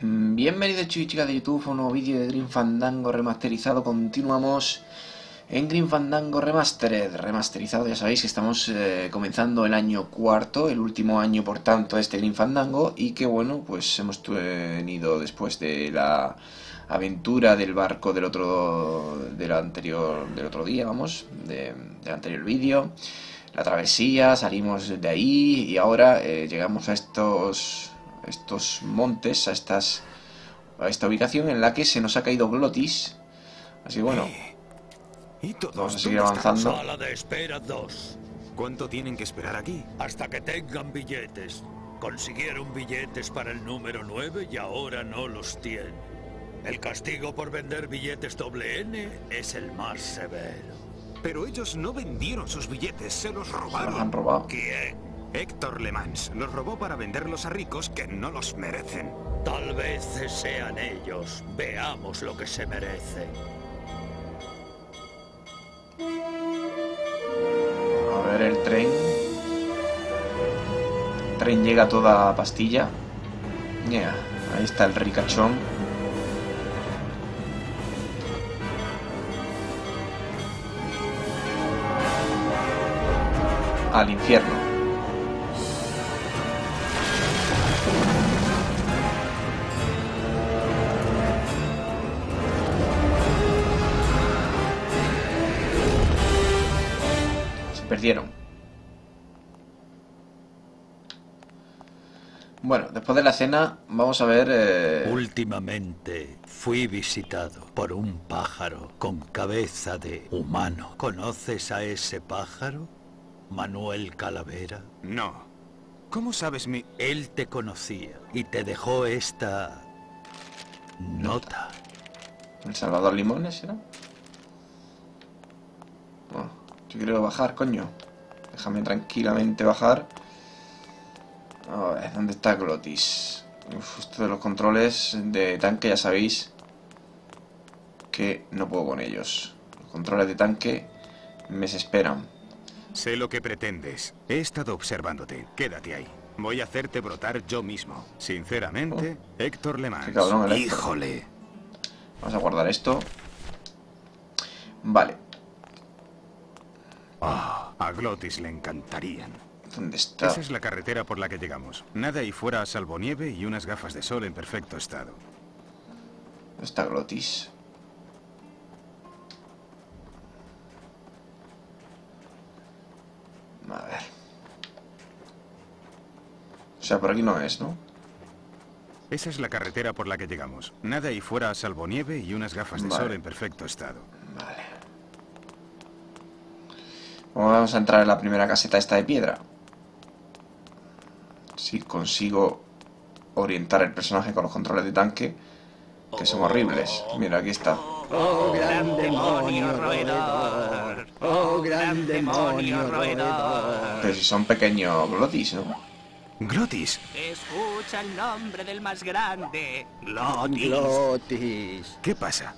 Mm, Bienvenidos chicos y chicas de YouTube a un nuevo vídeo de Green Fandango remasterizado. Continuamos en Green Fandango Remastered. Remasterizado, ya sabéis que estamos eh, comenzando el año cuarto, el último año por tanto de este Green Fandango. Y que bueno, pues hemos tenido después de la aventura del barco del otro del anterior del otro día, vamos, de- del anterior vídeo. La travesía, salimos de ahí y ahora eh, llegamos a estos estos montes, a estas a esta ubicación en la que se nos ha caído Glotis. Así que bueno, ¿Y todos vamos a seguir avanzando. Sala de espera 2. ¿Cuánto tienen que esperar aquí? Hasta que tengan billetes. Consiguieron billetes para el número 9 y ahora no los tienen. El castigo por vender billetes doble N es el más severo. Pero ellos no vendieron sus billetes, se los Se los han robaron. robado. ¿Quién? Héctor Le Mans los robó para venderlos a ricos que no los merecen. Tal vez sean ellos. Veamos lo que se merecen. A ver el tren. El tren llega a toda pastilla. Ya, ahí está el ricachón. Al infierno. Perdieron. Bueno, después de la cena vamos a ver... eh, Últimamente fui visitado por un pájaro con cabeza de humano. ¿Conoces a ese pájaro? Manuel Calavera. No. ¿Cómo sabes mi...? Él te conocía y te dejó esta nota. El Salvador Limones, ¿era? Oh, yo quiero bajar, coño. Déjame tranquilamente bajar. A ver, ¿dónde está Glotis? Uf, esto de los controles de tanque ya sabéis que no puedo con ellos. Los controles de tanque me desesperan. Sé lo que pretendes. He estado observándote. Quédate ahí. Voy a hacerte brotar yo mismo. Sinceramente, Héctor Le Mans. Héctor. Híjole. Vamos a guardar esto. Vale, Ah, a Glotis le encantarían. ¿dónde está? Esa es la carretera por la que llegamos. Nada y fuera a salvo nieve y unas gafas de sol en perfecto estado. ¿Dónde está Glotis? A ver. O sea, por aquí no es, ¿no? Esa es la carretera por la que llegamos. Nada y fuera a salvo nieve y unas gafas de Vale. sol en perfecto estado. Vale. Vamos a entrar en la primera caseta esta de piedra. Si consigo orientar el personaje con los controles de tanque, que son horribles. Mira, aquí está. Oh gran demonio roedor, oh gran demonio roedor. Pero si son pequeños glotis, ¿no? Glotis, Escucha el nombre del más grande. Glotis. Glotis. ¿qué pasa?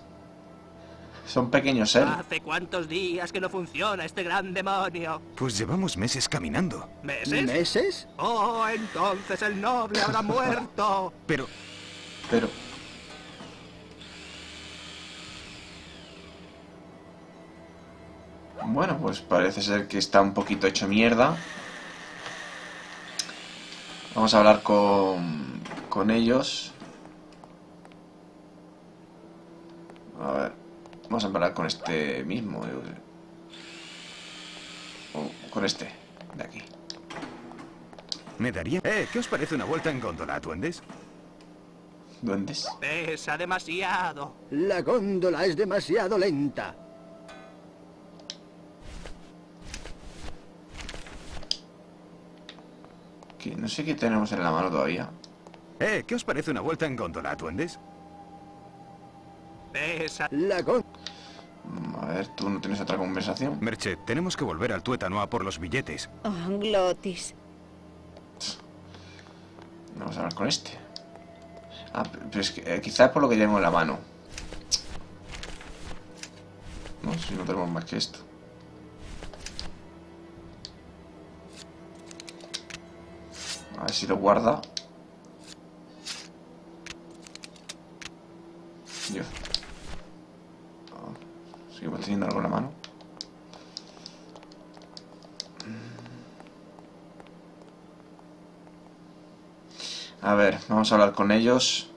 Son pequeños él. ¿Hace cuántos días que no funciona este gran demonio? Pues llevamos meses caminando. ¿Meses? ¿Meses? Oh, entonces el noble habrá muerto. Pero, Pero... Bueno, pues parece ser que está un poquito hecho mierda. Vamos a hablar con, con ellos. A ver, vamos a hablar con este mismo. eh. O con este, de aquí. me daría... Eh, ¿qué os parece una vuelta en góndola, duendes? ¿Duendes? Pesa demasiado. La góndola es demasiado lenta. Que no sé qué tenemos en la mano todavía. Eh, ¿qué os parece una vuelta en góndola, duendes? Pesa. La góndola... A ver, tú no tienes otra conversación. Merche, tenemos que volver al tuétano a por los billetes. Oh, Glotis. Vamos a hablar con este. Ah, pero es que eh, quizás por lo que tengo en la mano. No, si no tenemos más que esto. A ver si lo guarda. Yo. Oh, Seguimos teniendo algo en la mano. A ver, vamos a hablar con ellos.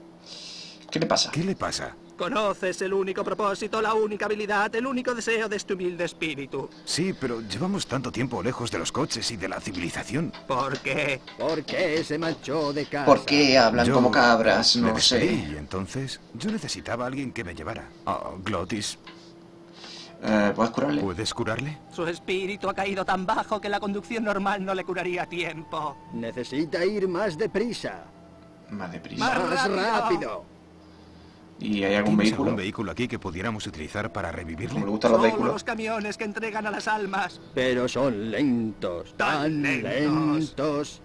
¿Qué le pasa? ¿Qué le pasa? Conoces el único propósito, la única habilidad, el único deseo de este humilde espíritu. Sí, pero llevamos tanto tiempo lejos de los coches y de la civilización. ¿Por qué? ¿Por qué se marchó de casa? ¿Por qué hablan Yo como cabras? No sé. Y entonces yo necesitaba a alguien que me llevara. Oh, Glotis, Eh, ¿Puedes curarle? ¿puedes curarle? Su espíritu ha caído tan bajo que la conducción normal no le curaría a tiempo. Necesita ir más deprisa. Más deprisa. Más Más rápido. rápido. ¿Y hay algún ¿Tienes vehículo? algún vehículo aquí que pudiéramos utilizar para le revivirle? gustan los Solo vehículos. los camiones que entregan a las almas. Pero son lentos. Tan Tan lentos. lentos.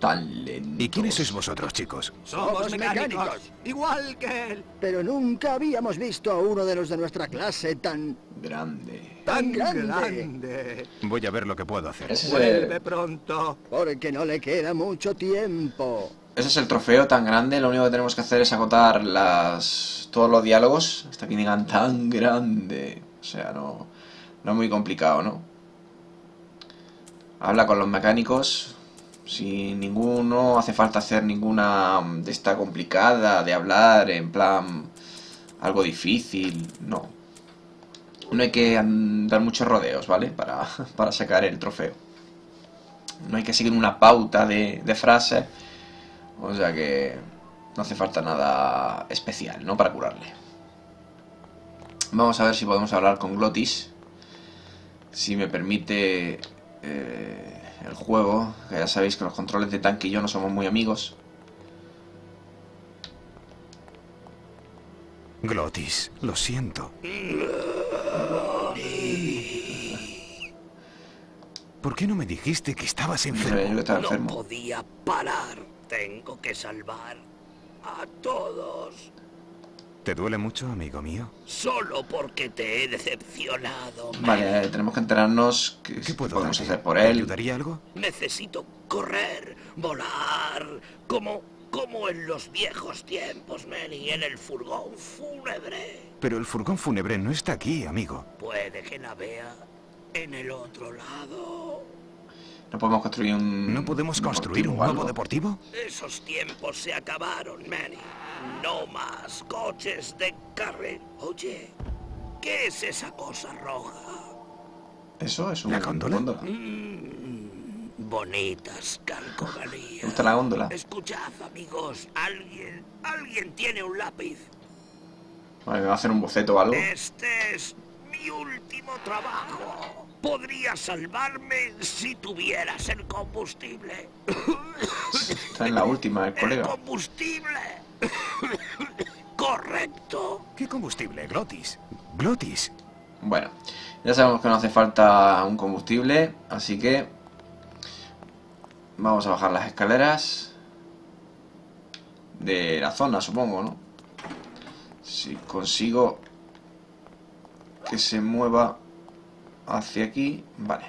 Tan lentos. ¿Y quiénes sois vosotros, chicos? Somos, mecánicos. Igual que él. Pero nunca habíamos visto a uno de los de nuestra clase tan... Grande. tan grande. grande. Voy a ver lo que puedo hacer. Ese Vuelve el, pronto. Porque no le queda mucho tiempo. ese es el trofeo tan grande. Lo único que tenemos que hacer es agotar las todos los diálogos hasta que digan tan grande. O sea, no, no es muy complicado, ¿no? Habla con los mecánicos. Sin ninguno hace falta hacer ninguna de esta complicada de hablar en plan algo difícil. No. No hay que dar muchos rodeos, ¿vale? Para, para sacar el trofeo. No hay que seguir una pauta de, de frases. O sea que no hace falta nada especial, ¿no? Para curarle. Vamos a ver si podemos hablar con Glotis. Si me permite eh, el juego. Que ya sabéis que los controles de tanque y yo no somos muy amigos. Glotis, lo siento. ¿Por qué no me dijiste que estabas enfermo? yo estaba No enfermo. podía parar. Tengo que salvar a todos. ¿Te duele mucho, amigo mío? Solo porque te he decepcionado. Mel. Vale, tenemos que enterarnos qué, ¿Qué puedo podemos darte? hacer por ¿Te él. ayudaría algo? Necesito correr, volar, como, como en los viejos tiempos, Manny, en el furgón fúnebre. Pero el furgón fúnebre no está aquí, amigo. Puede que la vea en el otro lado. No podemos construir un. ¿No podemos construir un nuevo deportivo? Esos tiempos se acabaron, Manny. No más coches de carrera. Oye, ¿qué es esa cosa roja? Eso es un. ¿La góndola? Bonitas calcomanías. ¿Te gusta la góndola? Escuchad, amigos, alguien, alguien tiene un lápiz. Vale, me va a hacer un boceto o algo. Este es mi último trabajo. Podría salvarme si tuvieras el combustible. Está en la última, el El colega. combustible. Correcto. ¿Qué combustible, Glotis? Glotis. Bueno, ya sabemos que no hace falta un combustible, así que vamos a bajar las escaleras de la zona, supongo, ¿no? Si consigo que se mueva hacia aquí, vale.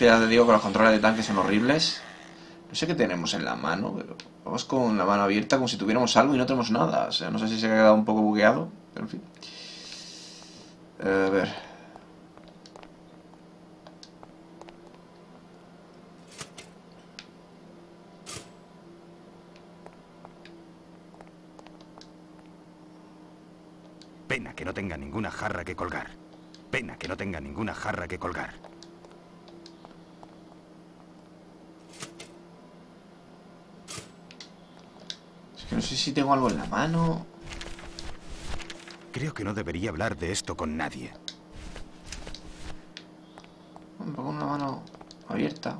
Ya te digo que los controles de tanque son horribles. No sé qué tenemos en la mano, pero vamos con la mano abierta como si tuviéramos algo y no tenemos nada. O sea, no sé si se ha quedado un poco bugueado, pero en fin. A ver. Pena que no tenga ninguna jarra que colgar. Pena que no tenga ninguna jarra que colgar. No sé si tengo algo en la mano. Creo que no debería hablar de esto con nadie. Me pongo una mano abierta.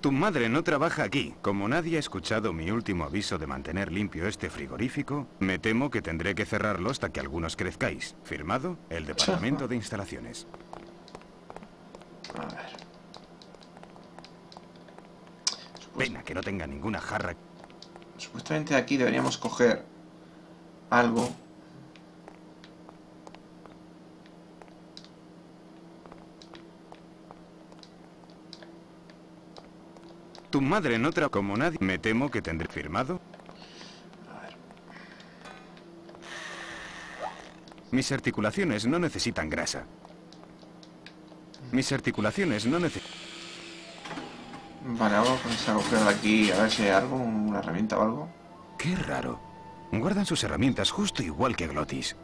Tu madre no trabaja aquí. Como nadie ha escuchado mi último aviso de mantener limpio este frigorífico, me temo que tendré que cerrarlo hasta que algunos crezcáis. Firmado, el Departamento de Instalaciones. A ver. Pena que no tenga ninguna jarra. Supuestamente de aquí deberíamos coger algo. Tu madre no tra como nadie. Me temo que tendré firmado. Mis articulaciones no necesitan grasa. Mis articulaciones no necesitan... Vale, vamos con agujero de aquí, a ver si hay algo, una herramienta o algo. Qué raro. Guardan sus herramientas justo igual que Glotis.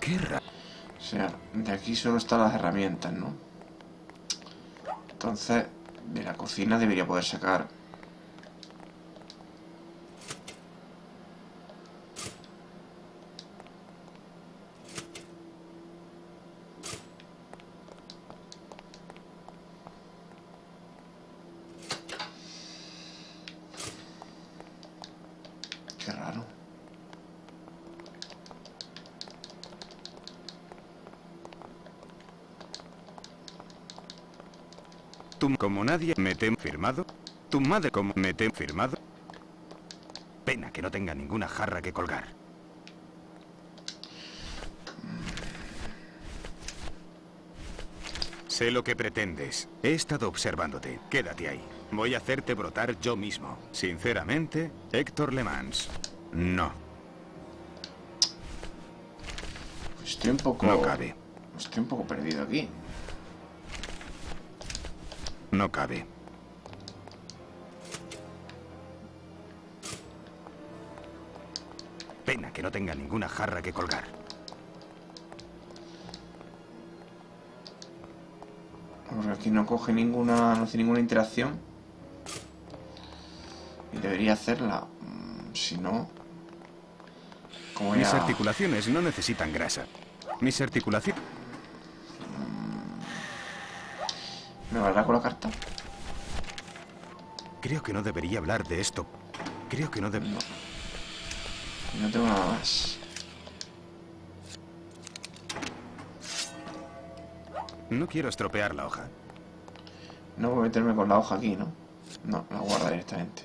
Qué raro. O sea, de aquí solo están las herramientas, ¿no? Entonces, de la cocina debería poder sacar... Qué raro. Tu como nadie me tem firmado. Tu madre como me tem firmado. Pena que no tenga ninguna jarra que colgar. Sé lo que pretendes. He estado observándote. Quédate ahí. Voy a hacerte brotar yo mismo. Sinceramente, Héctor Le Mans. No, Pues estoy un poco... no cabe. Estoy un poco perdido aquí. No cabe. Pena que no tenga ninguna jarra que colgar. Porque aquí no coge ninguna... No hace ninguna interacción. Y debería hacerla. Mm, Si no... ¿Cómo voy Mis a- articulaciones no necesitan grasa. Mis articulaciones... ¿Me valdrá con la carta? Creo que no debería hablar de esto. Creo que no debe... No tengo nada más. No quiero estropear la hoja. No voy a meterme con la hoja aquí, ¿no? No, la guarda directamente.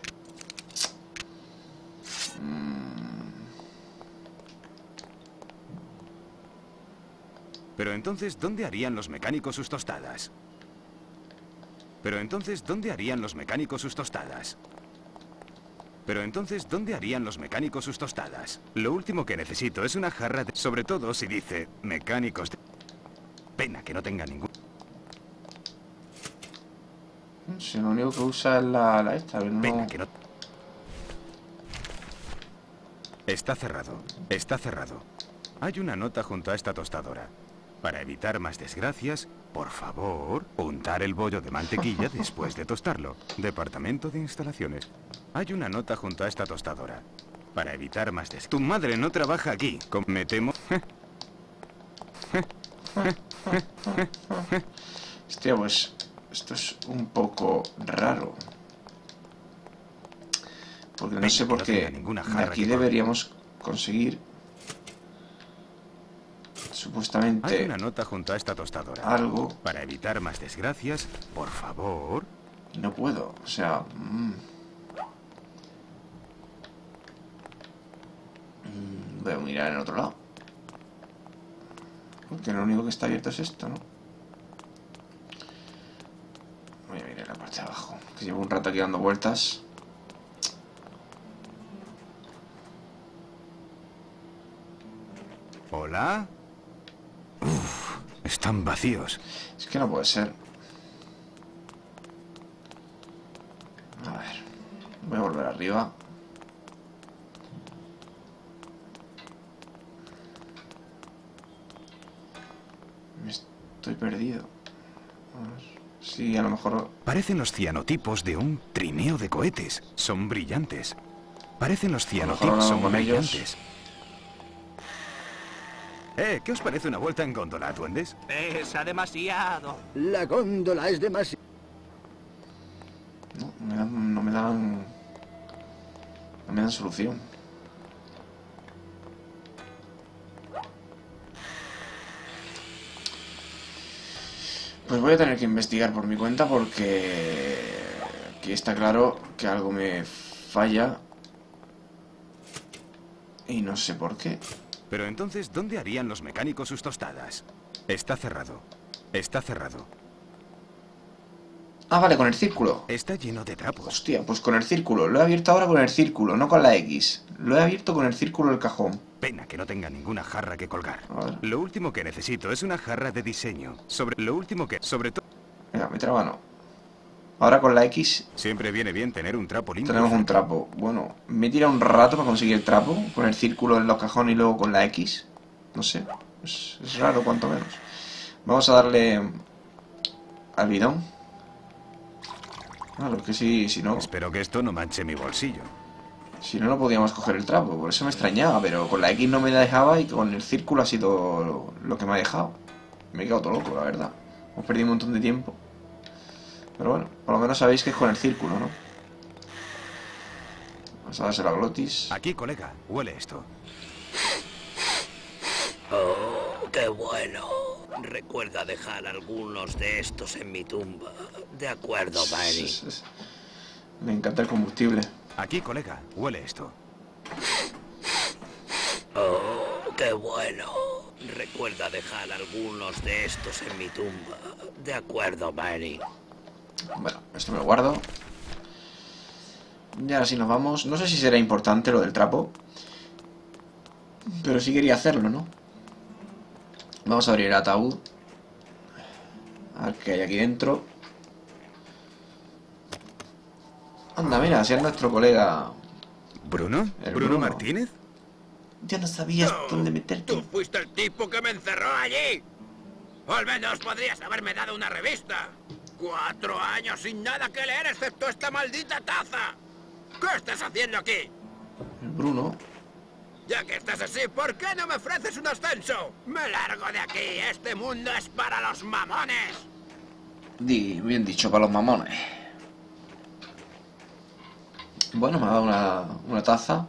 Pero entonces, ¿dónde harían los mecánicos sus tostadas? Pero entonces, ¿dónde harían los mecánicos sus tostadas? Pero entonces, ¿dónde harían los mecánicos sus tostadas? Lo último que necesito es una jarra de... Sobre todo si dice mecánicos de... Pena que no tenga ningún... Si lo único que usa es la, la esta, pero Pena no... que no... Está cerrado. Está cerrado. Hay una nota junto a esta tostadora. Para evitar más desgracias, por favor, untar el bollo de mantequilla después de tostarlo. Departamento de instalaciones. Hay una nota junto a esta tostadora. Para evitar más des... Tu madre no trabaja aquí. Com- Me temo... Hostia, pues... Esto es un poco raro. Porque no Venga, sé por qué ninguna jarra aquí deberíamos conseguir... Hay Supuestamente... una nota junto a esta tostadora. Algo... Para evitar más desgracias, por favor... No puedo, o sea... mm. Mm, Voy a mirar en otro lado. Porque lo único que está abierto es esto, ¿no? Voy a mirar la parte de abajo. Que llevo un rato aquí dando vueltas. ¿Hola? Están vacíos. Es que no puede ser. A ver. Voy a volver arriba. Me Estoy perdido. A ver. Sí, a lo mejor... Parecen los cianotipos de un trineo de cohetes. Son brillantes. Parecen los cianotipos, son ellos. Eh, ¿qué os parece una vuelta en góndola, duendes? Pesa demasiado. La góndola es demasiado... No, me dan- no me dan... No me dan solución. Pues voy a tener que investigar por mi cuenta porque... Aquí está claro que algo me falla. Y no sé por qué. Pero entonces, ¿dónde harían los mecánicos sus tostadas? Está cerrado. Está cerrado. Ah, vale, con el círculo. Está lleno de trapos. Hostia, pues con el círculo. Lo he abierto ahora con el círculo, no con la X. Lo he abierto con el círculo del cajón. Pena que no tenga ninguna jarra que colgar. Lo último que necesito es una jarra de diseño. Sobre lo último que, sobre todo, Venga, me traba no. Ahora con la X siempre viene bien tener un trapo limpio. tenemos un trapo. Bueno, me tira un rato para conseguir el trapo. Con el círculo en los cajones y luego con la X. No sé. Es, es raro, cuanto menos. Vamos a darle al bidón. Claro, que sí, si no, Espero que esto no manche mi bolsillo. si no, no podíamos coger el trapo. Por eso me extrañaba, pero con la X no me la dejaba y con el círculo ha sido lo, lo que me ha dejado. Me he quedado todo loco, la verdad. Hemos perdido un montón de tiempo. Pero bueno, por lo menos sabéis que es con el círculo, ¿no? Vamos a dárselo a Glotis. Aquí, colega, huele esto. Oh, qué bueno. Recuerda dejar algunos de estos en mi tumba. De acuerdo, Manny. Me encanta el combustible. Aquí, colega, huele esto. Oh, qué bueno. Recuerda dejar algunos de estos en mi tumba. De acuerdo, Manny. Bueno, esto me lo guardo. Y ahora sí nos vamos. No sé si será importante lo del trapo. Pero sí quería hacerlo, ¿no? Vamos a abrir el ataúd. A ver qué hay aquí dentro. Anda, mira, si es nuestro colega. ¿Bruno? El ¿Bruno, Bruno. Martínez? Ya no sabías dónde meterte. Tú fuiste el tipo que me encerró allí. O al menos podrías haberme dado una revista. Cuatro años sin nada que leer excepto esta maldita taza. ¿Qué estás haciendo aquí? Bruno. Ya que estás así, ¿por qué no me ofreces un ascenso? Me largo de aquí. Este mundo es para los mamones. Di, bien dicho, para los mamones. Bueno, me ha dado una, una taza.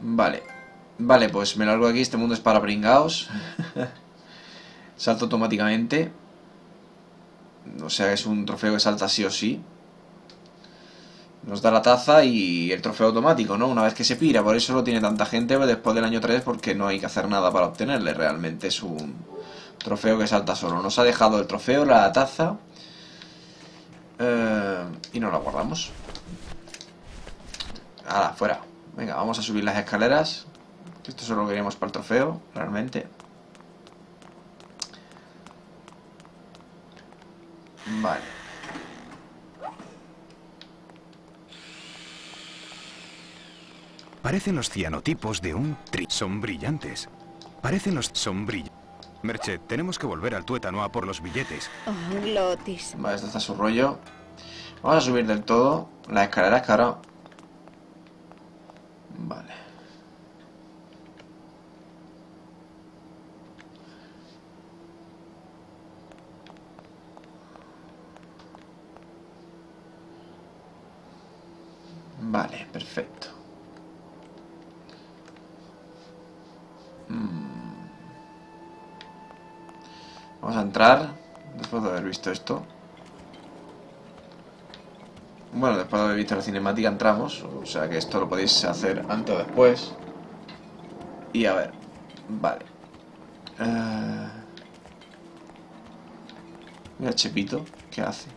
Vale. Vale, pues me largo de aquí. Este mundo es para pringaos. Salto automáticamente. O sea, es un trofeo que salta sí o sí. Nos da la taza y el trofeo automático, ¿no? Una vez que se pira. Por eso lo tiene tanta gente después del año 3 porque no hay que hacer nada para obtenerle. Realmente es un trofeo que salta solo. Nos ha dejado el trofeo, la taza. eh, y nos la guardamos. Ahora, fuera. Venga, vamos a subir las escaleras. Esto solo lo queríamos para el trofeo, realmente. Vale. Parecen los cianotipos de un tri. Son brillantes. Parecen los... Son brillantes. Merche, tenemos que volver al tuétano a por los billetes. Oh, Glotis. Vale, este está su rollo. Vamos a subir del todo las escaleras que ahora... Vale. Vale, perfecto. Mm. Vamos a entrar después de haber visto esto. Bueno, después de haber visto la cinemática entramos, o sea que esto lo podéis hacer antes o después. Y a ver, vale. Eh, Mira Chepito, ¿qué hace?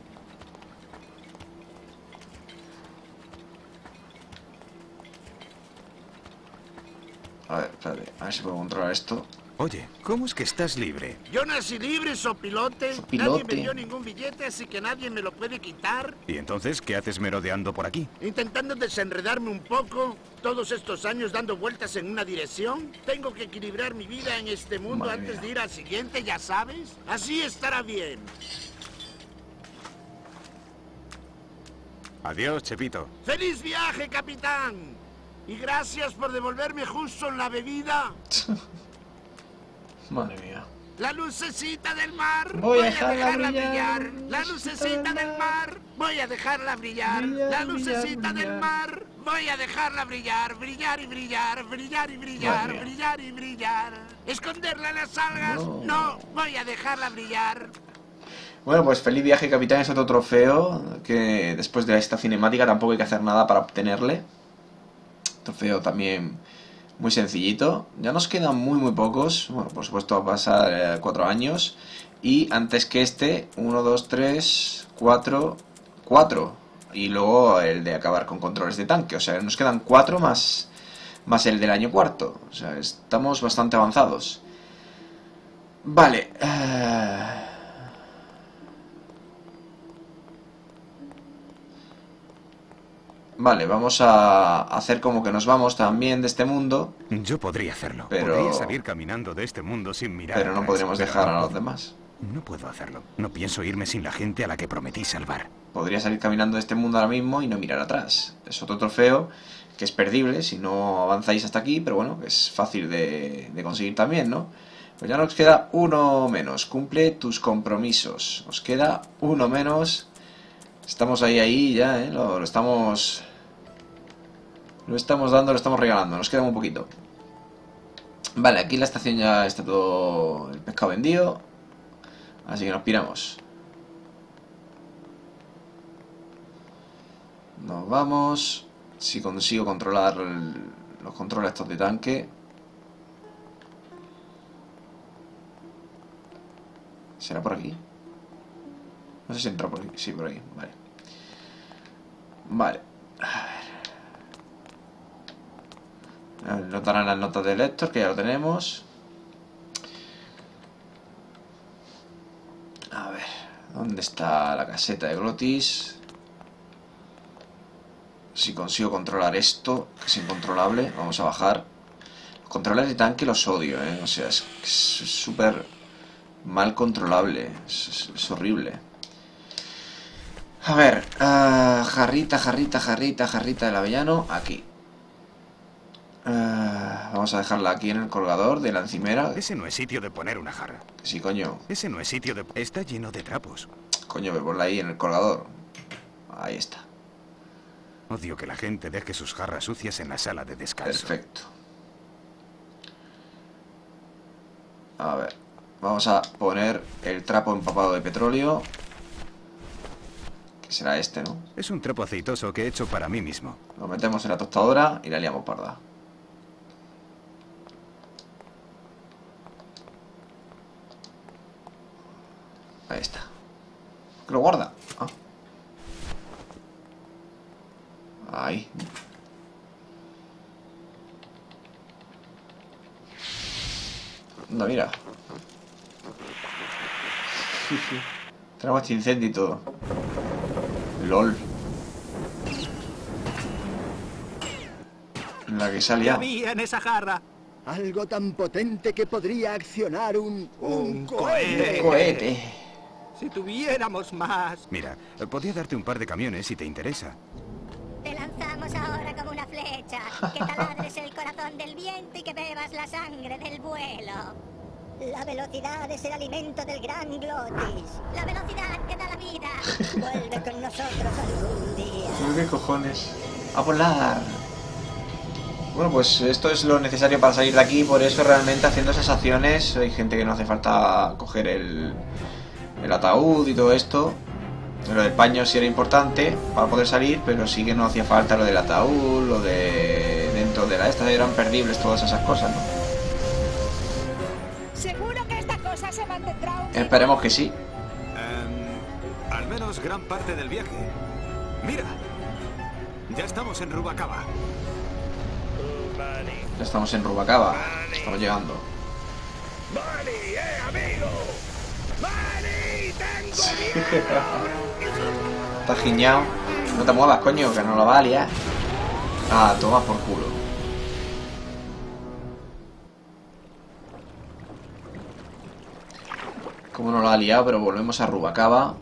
Espérate, a ver si puedo controlar esto. Oye, ¿cómo es que estás libre? Yo nací libre, sopilote. Sopilote. Nadie me dio ningún billete, así que nadie me lo puede quitar. ¿Y entonces qué haces merodeando por aquí? Intentando desenredarme un poco, todos estos años dando vueltas en una dirección. Tengo que equilibrar mi vida en este mundo Madre antes mía. de ir al siguiente, ya sabes. Así estará bien. Adiós, Chepito. ¡Feliz viaje, capitán! Y gracias por devolverme justo en la bebida. Madre mía. La lucecita del mar. Voy a dejarla brillar, La lucecita del mar. Voy a dejarla brillar. La lucecita del mar. Voy a dejarla brillar, brillar y brillar, brillar y brillar, Madre brillar y brillar. Esconderla en las algas. No. No, voy a dejarla brillar. Bueno, pues feliz viaje, capitán. Es otro trofeo que después de esta cinemática tampoco hay que hacer nada para obtenerle. Trofeo también muy sencillito. Ya nos quedan muy, muy pocos. Bueno, por supuesto, va a pasar eh, cuatro años. Y antes que este, uno, dos, tres, cuatro, cuatro. Y luego el de acabar con controles de tanque. O sea, nos quedan cuatro más, más el del año cuarto. O sea, estamos bastante avanzados. Vale. eh, Vale, vamos a hacer como que nos vamos también de este mundo, Yo podría hacerlo. Pero- Podría salir caminando de este mundo sin mirar. pero no pero dejar a los demás. No puedo hacerlo. No pienso irme sin la gente a la que prometí salvar. Podría salir caminando de este mundo ahora mismo y no mirar atrás. Es otro trofeo que es perdible si no avanzáis hasta aquí, pero bueno, que es fácil de, de conseguir también, ¿no? Pues ya nos queda uno menos. Cumple tus compromisos. Nos queda uno menos. Estamos ahí, ahí ya, ¿eh? Lo, lo estamos... Lo estamos dando, lo estamos regalando. Nos queda un poquito. Vale, aquí la estación ya está todo el pescado vendido. Así que nos piramos. Nos vamos. Si consigo controlar los controles estos de tanque. ¿Será por aquí? No sé si entra por aquí. Sí, por aquí. Vale. Vale. Ver. Notarán las notas de Lector, que ya lo tenemos. A ver. ¿Dónde está la caseta de Glotis? Si consigo controlar esto, que es incontrolable, vamos a bajar. Los controles de tanque los odio, ¿eh? O sea, es súper mal controlable. Es, horrible. A ver, ah, jarrita, jarrita, jarrita, jarrita del avellano, aquí. Ah, vamos a dejarla aquí en el colgador de la encimera. Ese no es sitio de poner una jarra. Sí, coño. Ese no es sitio de... Está lleno de trapos. Coño, me ponla ahí en el colgador. Ahí está. Odio que la gente deje sus jarras sucias en la sala de descanso. Perfecto. A ver, vamos a poner el trapo empapado de petróleo. Que será este, ¿no? Es un trapo aceitoso que he hecho para mí mismo. Lo metemos en la tostadora y la liamos parda. Ahí está. ¿Que lo guarda? Ah. Ahí. Anda, mira. Tenemos este incendio y todo. LOL. La que salía. había en esa jarra? Algo tan potente que podría accionar un... Un cohete. Cohete. Si tuviéramos más. Mira, podría darte un par de camiones si te interesa. Te lanzamos ahora como una flecha, que taladres el corazón del viento y que bebas la sangre del vuelo. La velocidad es el alimento del gran Glotis. La velocidad que da la vida. Vuelve con nosotros algún día. ¿Qué cojones? A volar. Bueno, pues esto es lo necesario para salir de aquí, por eso realmente haciendo esas acciones hay gente que no hace falta coger el, el ataúd y todo esto. Lo del paño sí era importante para poder salir, pero sí que no hacía falta lo del ataúd, lo de dentro de la esta, eran perdibles todas esas cosas, ¿no? ¿Seguro que esta cosa se mantendrá un Esperemos que sí. Em, al menos gran parte del viaje. Mira, ya estamos en Rubacaba. Ya estamos en Rubacaba, estamos llegando. ¡Manny, eh. Está giñado. No te muevas, coño, que no lo va a liar. Ah, toma por culo. Como no lo ha liado, pero volvemos a Rubacaba.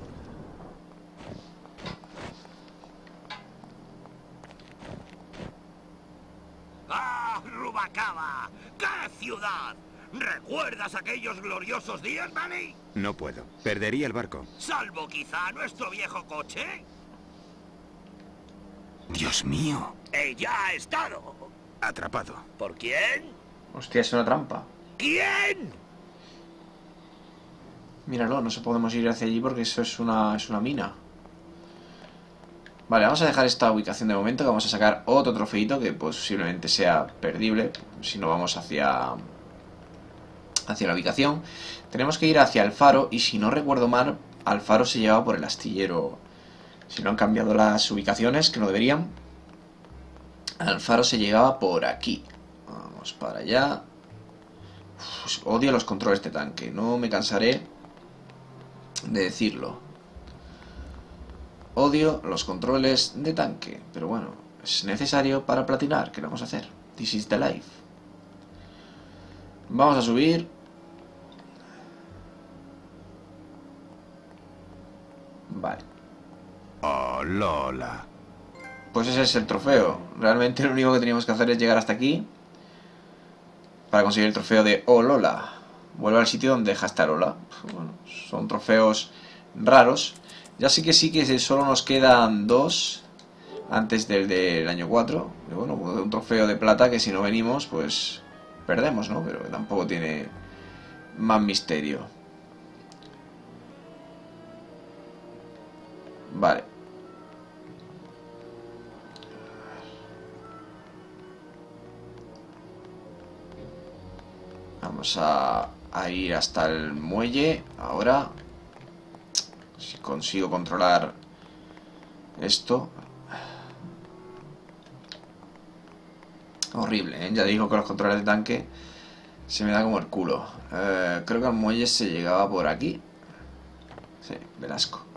¡Ah, Rubacaba! ¡Qué ciudad! ¿Recuerdas aquellos gloriosos días, Manny? No puedo. Perdería el barco. Salvo quizá nuestro viejo coche. Dios mío. Ella ha estado. Atrapado. ¿Por quién? Hostia, es una trampa. ¿Quién? Míralo, no se podemos ir hacia allí porque eso es una, es una mina. Vale, vamos a dejar esta ubicación de momento, que vamos a sacar otro trofeito que posiblemente sea perdible si no vamos hacia, hacia la ubicación. Tenemos que ir hacia el faro y si no recuerdo mal, al faro se lleva por el astillero. Si no han cambiado las ubicaciones, que no deberían. Al faro se llegaba por aquí. Vamos para allá. Odio los controles de tanque, no me cansaré de decirlo. Odio los controles de tanque, pero bueno, es necesario para platinar, ¿qué vamos a hacer? This is the life. Vamos a subir. Vale. Oh, Lola. Pues ese es el trofeo. Realmente lo único que teníamos que hacer es llegar hasta aquí. Para conseguir el trofeo de Oh Lola. Vuelve al sitio donde deja estar Lola. Bueno, son trofeos raros. Ya sí que sí que solo nos quedan dos antes del del año 4. Y bueno, un trofeo de plata que si no venimos, pues perdemos, ¿no? Pero tampoco tiene más misterio. Vale. Vamos a, a ir hasta el muelle ahora. Si consigo controlar esto. Horrible, ¿eh? Ya digo que los controles de tanque se me da como el culo. Eh, creo que el muelle se llegaba por aquí. Sí, Velasco.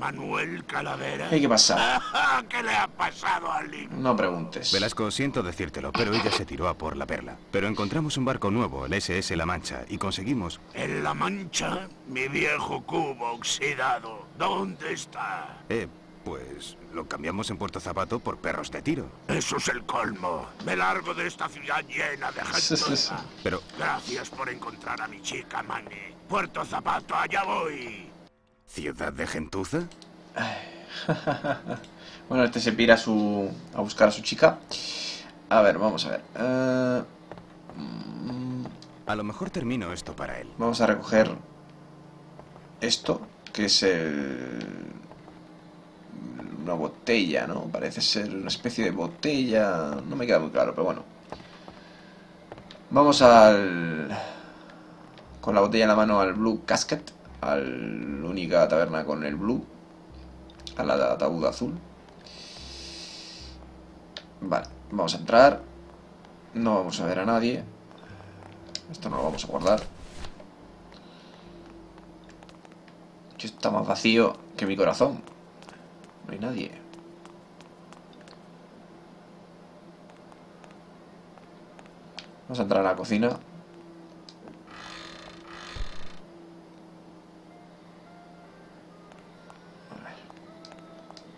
Manuel Calavera. ¿Y qué pasa? ¿Qué le ha pasado a Link? No preguntes. Velasco, siento decírtelo, pero ella se tiró a por la perla. Pero encontramos un barco nuevo, el SS La Mancha, y conseguimos... ¿En La Mancha? Mi viejo cubo oxidado. ¿Dónde está? Eh, pues lo cambiamos en Puerto Zapato por perros de tiro. Eso es el colmo. Me largo de esta ciudad llena de gente. Pero... Gracias por encontrar a mi chica, Manny. Puerto Zapato, allá voy. ¿Ciudad de gentuza? bueno, este se pira a, su, a buscar a su chica. A ver, vamos a ver. Eh, mm, A lo mejor termino esto para él. vamos a recoger esto, que es el... Una botella, ¿no? Parece ser una especie de botella... No me queda muy claro, pero bueno. Vamos al... Con la botella en la mano al Blue Casket. A la única taberna con el Blue. A la ataúd azul. Vale, vamos a entrar. No vamos a ver a nadie. Esto no lo vamos a guardar. Está más vacío que mi corazón. No hay nadie. Vamos a entrar a la cocina.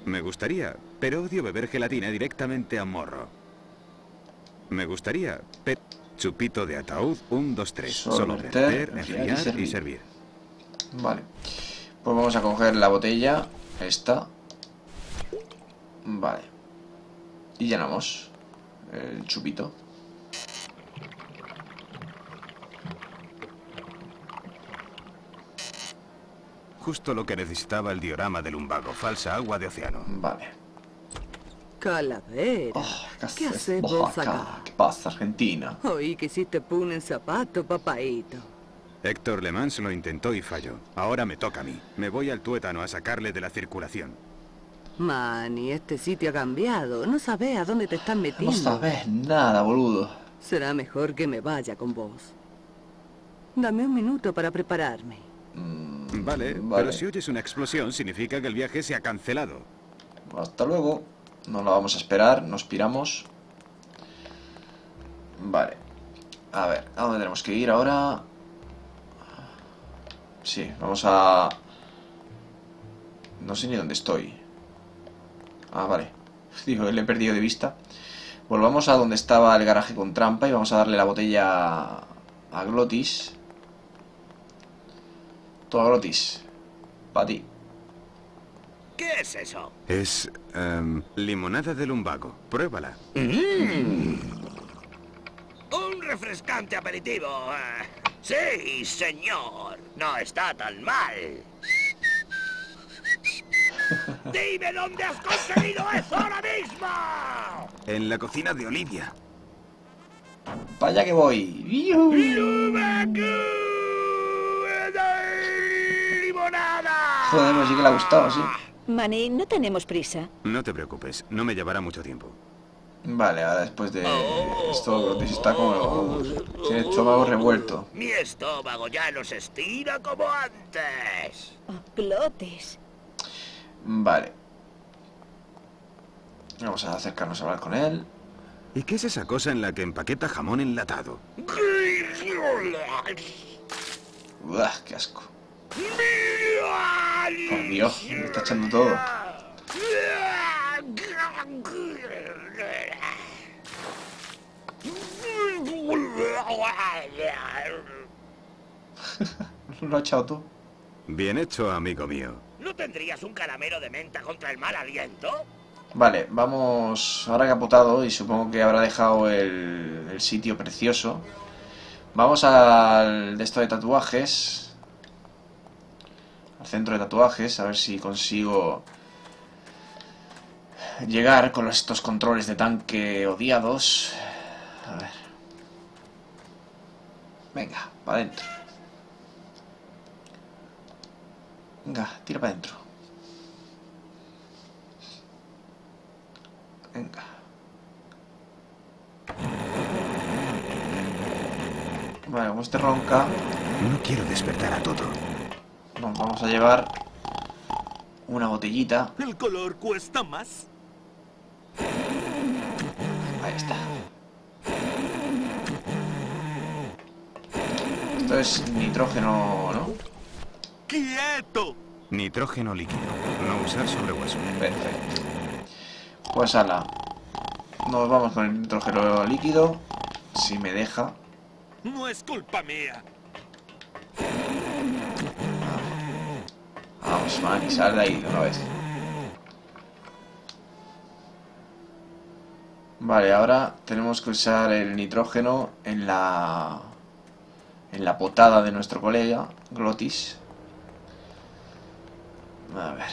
Me gustaría, pero odio beber gelatina directamente a morro. Me gustaría, pero... Chupito de ataúd, 1, 2, 3. Solo meter, enfriar y servir. y servir. Vale. Pues vamos a coger la botella. Esta. Vale. Y llenamos el chupito. Justo lo que necesitaba el diorama del lumbago, falsa agua de océano. Vale. Calavera. Oh, ¿Qué haces haces vos acá? ¿Qué pasa, Argentina? Oí que hiciste pun en zapato, papaito. Héctor Le Mans lo intentó y falló. Ahora me toca a mí. Me voy al tuétano a sacarle de la circulación. Manny, este sitio ha cambiado. No sabes a dónde te están No metiendo. sabes nada, boludo. Será mejor que me vaya con vos. Dame un minuto para prepararme. Vale, vale. pero si oyes una explosión significa que el viaje se ha cancelado. Hasta luego. No la vamos a esperar. Nos piramos. Vale. A ver, ¿a dónde tenemos que ir ahora? Sí, vamos a... No sé ni dónde estoy. Ah, vale. Digo, le he perdido de vista. Volvamos a donde estaba el garaje con trampa y vamos a darle la botella a Glotis. Toma, Glotis. Para ti. ¿Qué es eso? Es... em, limonada de lumbago. Pruébala. Un refrescante aperitivo. eh. Sí, señor. No está tan mal. ¡Dime dónde has conseguido eso ahora mismo! En la cocina de Olivia. Vaya que voy. Joder, pues sí que le ha gustado, sí. Manny, no tenemos prisa. No te preocupes, no me llevará mucho tiempo. Vale, ahora después de esto, Grotis está como... Tiene el estómago revuelto. Mi estómago ya no se estira como antes. Glotis. Vale. Vamos a acercarnos a hablar con él. ¿Y qué es esa cosa en la que empaqueta jamón enlatado? Uah, qué asco. Por Dios, me está echando todo. Lo has echado tú. Bien hecho, amigo mío. ¿No tendrías un caramelo de menta contra el mal aliento? Vale, vamos... Ahora que ha potado y supongo que habrá dejado el, el sitio precioso. Vamos al de esto de tatuajes. Al centro de tatuajes, a ver si consigo llegar con estos controles de tanque odiados. A ver. Venga, para adentro. Venga, tira para adentro. Venga. Vale, como este ronca, No quiero despertar a todo. Nos vamos a llevar una botellita. El color cuesta más. Ahí está. Esto es nitrógeno, ¿no? ¡Quieto! Nitrógeno líquido. No usar sobre hueso. Perfecto. Pues ala. Nos vamos con el nitrógeno líquido. Si me deja. No es culpa mía. Vamos, man, y sal de ahí de una vez. Vale, ahora tenemos que usar el nitrógeno en la en la potada de nuestro colega Glotis. A ver.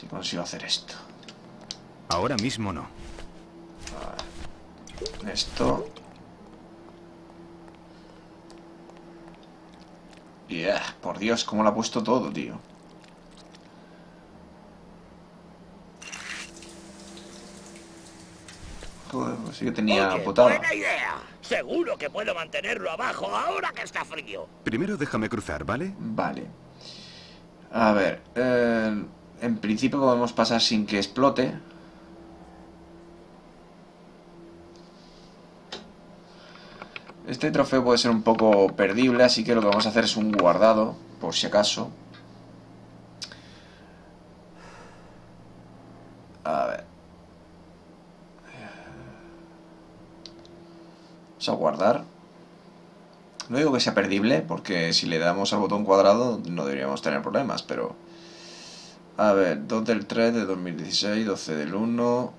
Si consigo hacer esto. Ahora mismo no. Esto. Yeah, por Dios, cómo lo ha puesto todo, tío. Joder, pues sí que tenía Oye, potada. buena idea. Seguro que puedo mantenerlo abajo ahora que está frío. Primero déjame cruzar, ¿vale? Vale. A ver, eh, en principio podemos pasar sin que explote. Este trofeo puede ser un poco perdible, así que lo que vamos a hacer es un guardado, por si acaso. A ver. Vamos a guardar. No digo que sea perdible, porque si le damos al botón cuadrado no deberíamos tener problemas, pero... A ver, 2 del 3 de 2016, 12 del 1...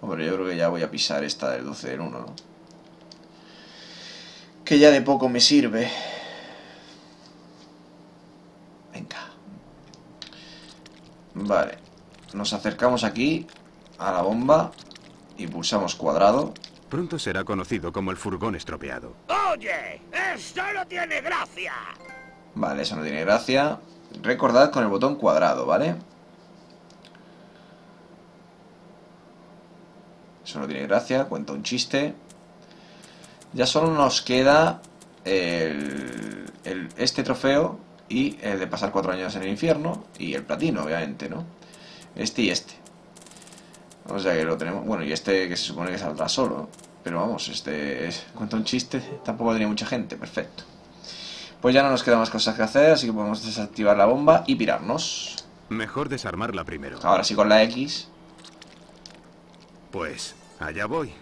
Hombre, yo creo que ya voy a pisar esta del 12 del 1, ¿no? Que ya de poco me sirve. Venga. Vale. Nos acercamos aquí a la bomba y pulsamos cuadrado. Pronto será conocido como el furgón estropeado. Oye, esto no tiene gracia. Vale, eso no tiene gracia. Recordad con el botón cuadrado, ¿vale? Eso no tiene gracia, cuenta un chiste. Ya solo nos queda el, el- este trofeo y el de pasar cuatro años en el infierno y el platino, obviamente, ¿no? Este y este. O sea que lo tenemos... Bueno, y este que se supone que saldrá solo. Pero vamos, este es, cuenta un chiste, tampoco tenía mucha gente, perfecto. Pues ya no nos queda más cosas que hacer, así que podemos desactivar la bomba y pirarnos. Mejor desarmarla primero. Ahora sí con la X, Pues, allá voy.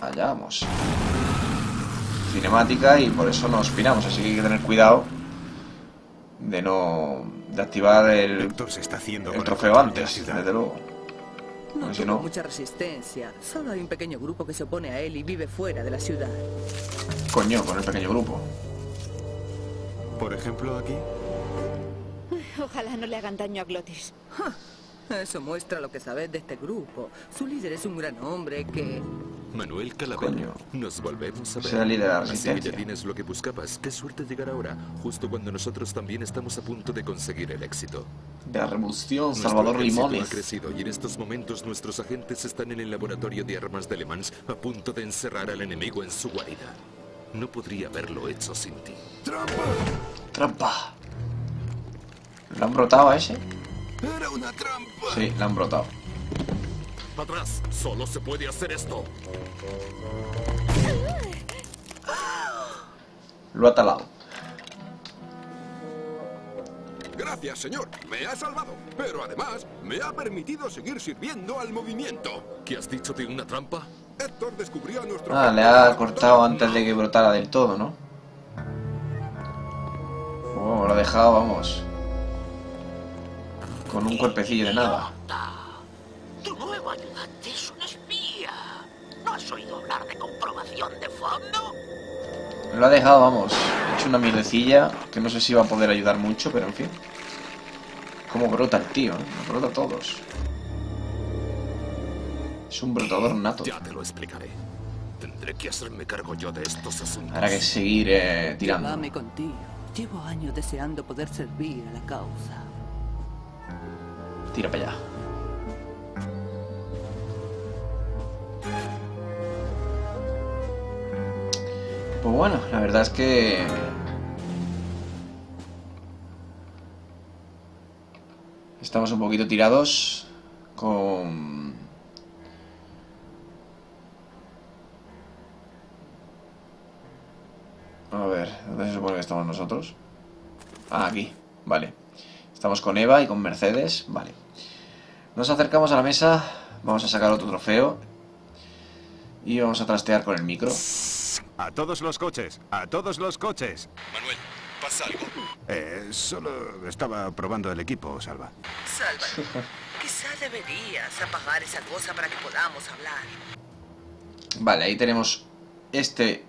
allá vamos. Cinemática y por eso nos piramos, así que hay que tener cuidado de no... de activar el, se está haciendo el trofeo antes, desde luego. No si no. mucha resistencia. Solo hay un pequeño grupo que se opone a él y vive fuera de la ciudad. Coño, con el pequeño grupo. Por ejemplo, aquí. Ojalá no le hagan daño a Glotis. Eso muestra lo que sabes de este grupo. Su líder es un gran hombre que... Manuel Calavera, Coño. nos volvemos a ver. Será el líder de la Así que tienes lo que buscabas. Qué suerte llegar ahora, justo cuando nosotros también estamos a punto de conseguir el éxito. De la revolución, Salvador Limones. ha crecido y en estos momentos nuestros agentes están en el laboratorio de armas de Le Mans a punto de encerrar al enemigo en su guarida. No podría haberlo hecho sin ti. Trampa. ¿Lo han brotado a ese? Era una trampa. Sí, lo han brotado. Atrás, solo se puede hacer esto. Lo ha talado. Gracias, señor. Me ha salvado. Pero además, me ha permitido seguir sirviendo al movimiento. ¿Qué has dicho de una trampa? Héctor descubrió a nuestro... Ah, le ha cortado antes de que brotara del todo, ¿no? Oh, lo ha dejado, vamos. Con un cuerpecillo de nada. Tu nuevo ayudante es un espía. ¿No has oído hablar de comprobación de fondo? Lo ha dejado, vamos. Ha hecho una mierdecilla que no sé si va a poder ayudar mucho, pero en fin. Cómo brota el tío, ¿eh? Brota a todos. Es un brotador nato. Ya te lo explicaré. Tendré que hacerme cargo yo de estos asuntos. Habrá que seguir eh, tirando. Llévame contigo. Llevo años deseando poder servir a la causa. Tira para allá. Pues bueno, la verdad es que... Estamos un poquito tirados con... A ver, ¿dónde se supone que estamos nosotros? Ah, aquí, vale. Estamos con Eva y con Mercedes, vale. Nos acercamos a la mesa, vamos a sacar otro trofeo y vamos a trastear con el micro. A todos los coches, a todos los coches. Manuel, pasa algo. Eh, solo estaba probando el equipo, Salva. Salva, quizá deberías apagar esa cosa para que podamos hablar. Vale, ahí tenemos este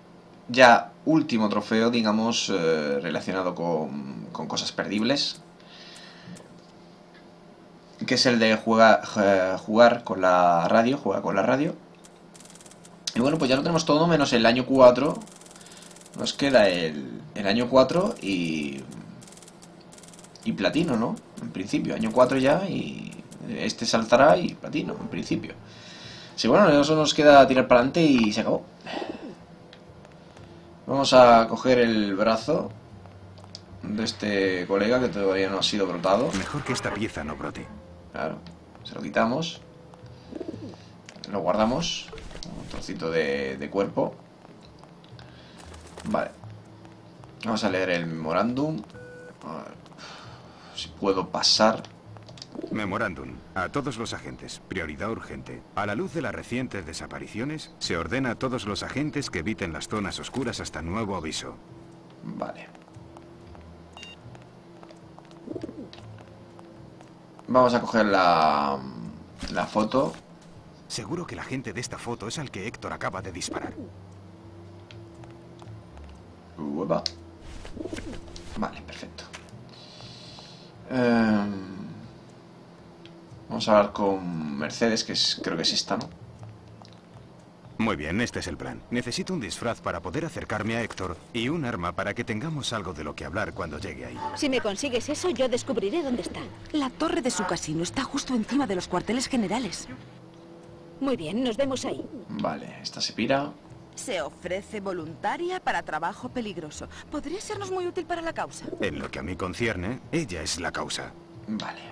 ya último trofeo, digamos, eh, relacionado con, con cosas perdibles. Que es el de jugar, eh, jugar con la radio, juega con la radio. Y bueno, pues ya lo tenemos todo menos el año 4. Nos queda el, el año 4 y... Y platino, ¿no? En principio, año 4 ya y... Este saltará y platino, en principio. Sí, bueno, eso nos queda tirar para adelante y se acabó. Vamos a coger el brazo de este colega que todavía no ha sido brotado. Mejor que esta pieza no brote. Claro, se lo quitamos. Lo guardamos. Un trocito de, de cuerpo. Vale. Vamos a leer el memorándum. A ver Si puedo pasar. Memorándum. A todos los agentes. Prioridad urgente. A la luz de las recientes desapariciones, se ordena a todos los agentes que eviten las zonas oscuras hasta nuevo aviso. Vale. Vamos a coger la, la foto. Seguro que la gente de esta foto es al que Héctor acaba de disparar. Uepa. Vale, perfecto. Em, vamos a hablar con Mercedes, que es, creo que es esta, ¿no? Muy bien, este es el plan. Necesito un disfraz para poder acercarme a Héctor y un arma para que tengamos algo de lo que hablar cuando llegue ahí. Si me consigues eso, yo descubriré dónde está. La torre de su casino está justo encima de los cuarteles generales. Muy bien, nos vemos ahí. Vale, esta se pira. Se ofrece voluntaria para trabajo peligroso. Podría sernos muy útil para la causa. En lo que a mí concierne, ella es la causa. Vale.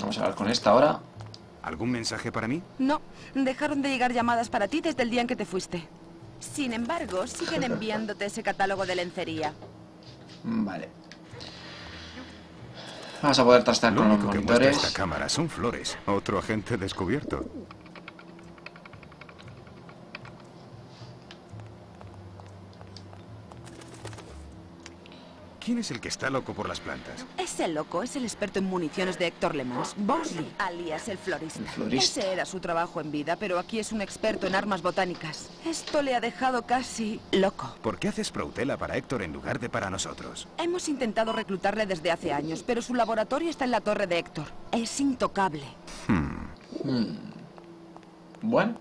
Vamos a hablar con esta ahora. ¿Algún mensaje para mí? No, dejaron de llegar llamadas para ti desde el día en que te fuiste. Sin embargo, siguen enviándote ese catálogo de lencería. Vale. Vamos a poder trastear Lo con los único que muestra monitores. esta cámara son flores. Otro agente descubierto. ¿Quién es el que está loco por las plantas? Ese loco es el experto en municiones de Héctor Le Mans, Bosley, alias el florista. El florista. Ese era su trabajo en vida, pero aquí es un experto en armas botánicas. Esto le ha dejado casi loco. ¿Por qué haces Proutela para Héctor en lugar de para nosotros? Hemos intentado reclutarle desde hace años, pero su laboratorio está en la torre de Héctor. Es intocable. Hmm. Bueno,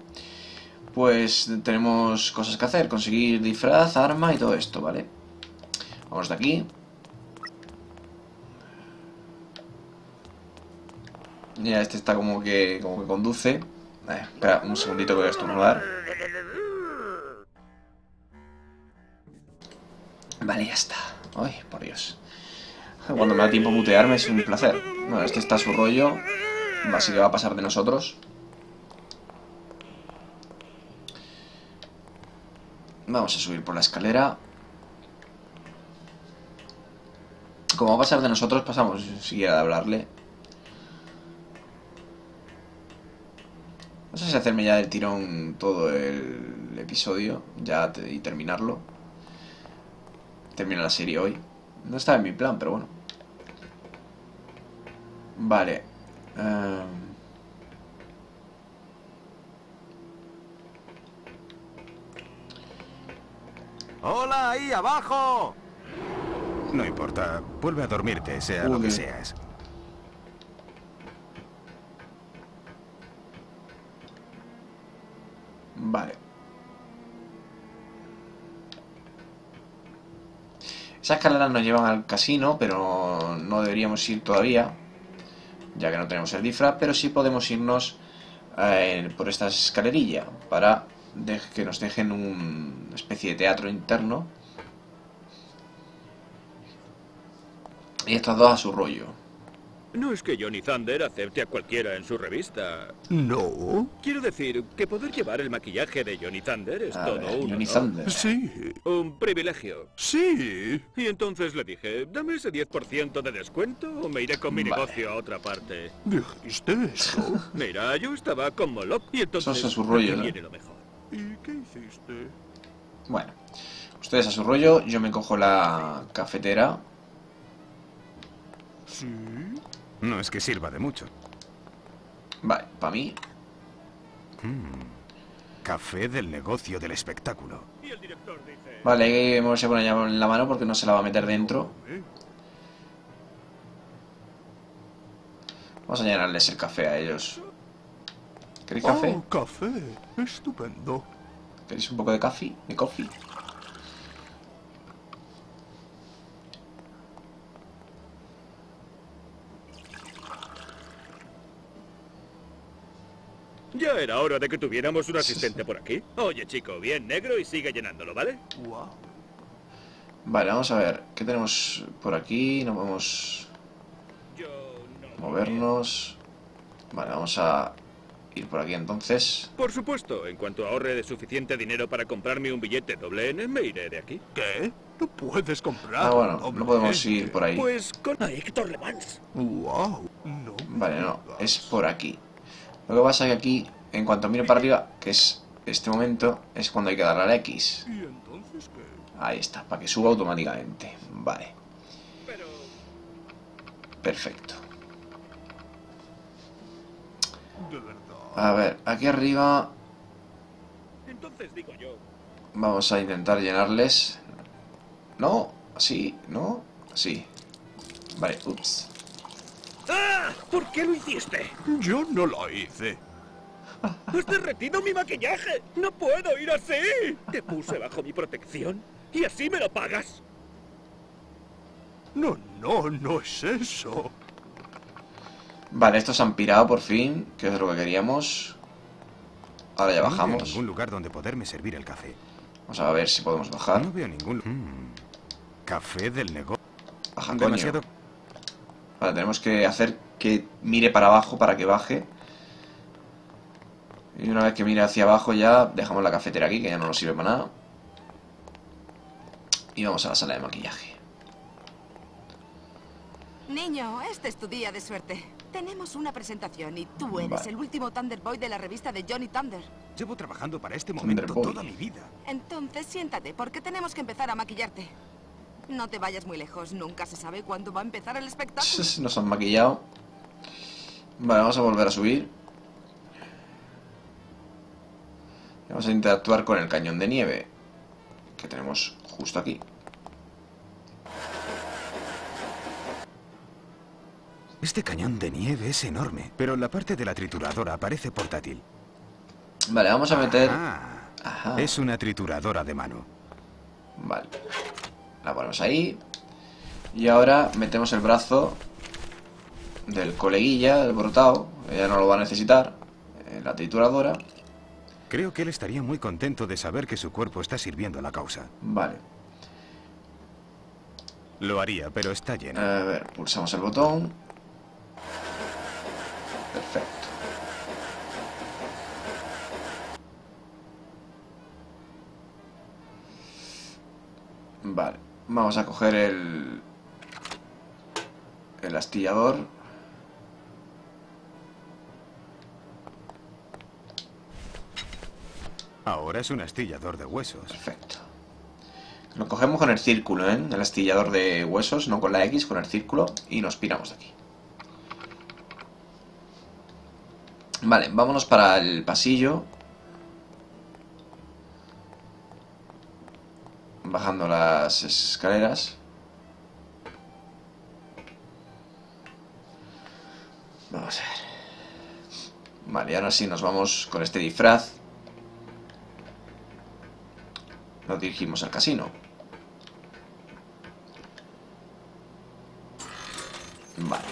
pues tenemos cosas que hacer. Conseguir disfraz, arma y todo esto, ¿vale? Vamos de aquí. Ya, este está como que, como que conduce. Espera, un segundito que voy a estornudar. Vale, ya está. Ay, por Dios. Cuando me da tiempo mutearme es un placer. Bueno, este está a su rollo. Así que va a pasar de nosotros. Vamos a subir por la escalera. Como va a pasar de nosotros, pasamos siquiera de hablarle. No sé si hacerme ya del tirón todo el episodio ya y terminarlo. Termina la serie hoy. No estaba en mi plan, pero bueno. Vale. em, ¡Hola, ahí abajo! No importa, vuelve a dormirte, sea lo que seas. Vale. Esas escaleras nos llevan al casino, pero no deberíamos ir todavía, ya que no tenemos el disfraz, pero sí podemos irnos eh, por esta escalerilla para que nos dejen una especie de teatro interno. Y estos dos a su rollo. No es que Johnny Thunder acepte a cualquiera en su revista. No. Quiero decir que poder llevar el maquillaje de Johnny Thunder es A todo ver, un Johnny honor. Thunder. Sí. Un privilegio. Sí. Y entonces le dije, dame ese 10% de descuento o me iré con mi Vale. negocio a otra parte. ¿Dijiste eso? Mira, yo estaba como loco y entonces... Eso es a su rollo, ¿no? viene lo mejor. ¿Y qué hiciste? Bueno, ustedes a su rollo, yo me cojo la cafetera. Sí. No es que sirva de mucho. Vale, para mí. Café del negocio del espectáculo. Y el director dice... Vale, que la llave en la mano porque no se la va a meter dentro. Vamos a llenarles el café a ellos. ¿Queréis café? Oh, café. Estupendo. ¿Queréis un poco de café? ¿De coffee? Ya era hora de que tuviéramos un asistente por aquí. Oye, chico, bien negro y sigue llenándolo, ¿vale? Wow. Vale, vamos a ver. ¿Qué tenemos por aquí? No podemos movernos. Vale, vamos a ir por aquí entonces. Por supuesto, en cuanto ahorre de suficiente dinero para comprarme un billete doble N, me iré de aquí. ¿Qué? No puedes comprar. Ah, bueno, no podemos ir por ahí. Pues con a Héctor Le Mans. Wow. No. Vale, no, es por aquí. Lo que pasa es que aquí, en cuanto miro para arriba, que es este momento, es cuando hay que darle a la X. Ahí está, para que suba automáticamente. Vale. Perfecto. A ver, aquí arriba Entonces digo yo. vamos a intentar llenarles. No, sí, no, sí. Vale, ups. ¡Ah! ¿Por qué lo hiciste? Yo no lo hice. ¡Has derretido mi maquillaje! ¡No puedo ir así! Te puse bajo mi protección y así me lo pagas. No, no, no es eso. Vale, estos han pirado por fin, que es lo que queríamos. Ahora ya No veo bajamos. ningún lugar donde poderme servir el café. Vamos a ver si podemos bajar. No veo ningún... Mm. Café del negocio. Baja, coño. Vale, tenemos que hacer que mire para abajo para que baje. Y una vez que mire hacia abajo ya dejamos la cafetera aquí, que ya no nos sirve para nada. Y vamos a la sala de maquillaje. Niño, este es tu día de suerte. Tenemos una presentación y tú eres Vale. el último Thunderboy de la revista de Johnny Thunder. Llevo trabajando para este momento toda mi vida. Entonces siéntate, porque tenemos que empezar a maquillarte. No te vayas muy lejos. Nunca se sabe cuándo va a empezar el espectáculo. Nos han maquillado. Vale, vamos a volver a subir. Vamos a interactuar con el cañón de nieve. Que tenemos justo aquí. Este cañón de nieve es enorme, pero la parte de la trituradora parece portátil. Vale, vamos a meter... Ajá. Es una trituradora de mano. Vale. La ponemos ahí. Y ahora metemos el brazo del coleguilla, el brotado. Ella no lo va a necesitar. En la trituradora. Creo que él estaría muy contento de saber que su cuerpo está sirviendo a la causa. Vale. Lo haría, pero está lleno. A ver, pulsamos el botón. Perfecto. Vale, vamos a coger el... El astillador. Ahora es un astillador de huesos. Perfecto. Lo cogemos con el círculo, ¿eh? El astillador de huesos, no con la X, con el círculo. Y nos piramos de aquí. Vale, vámonos para el pasillo. Bajando las escaleras. Vamos a ver. Vale, ahora sí nos vamos con este disfraz. Nos dirigimos al casino. Vale.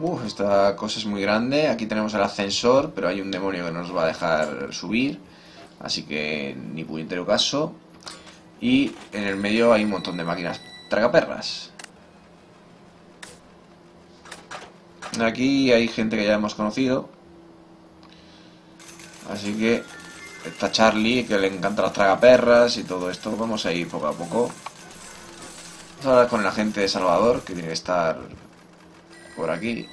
Uf, esta cosa es muy grande. Aquí tenemos el ascensor, pero hay un demonio que no nos va a dejar subir. Así que ni puñetero caso. Y en el medio hay un montón de máquinas tragaperras. Aquí hay gente que ya hemos conocido. Así que está Charlie, que le encanta las tragaperras y todo esto. Vamos a ir poco a poco. Vamos a hablar con el agente de Salvador, que tiene que estar por aquí.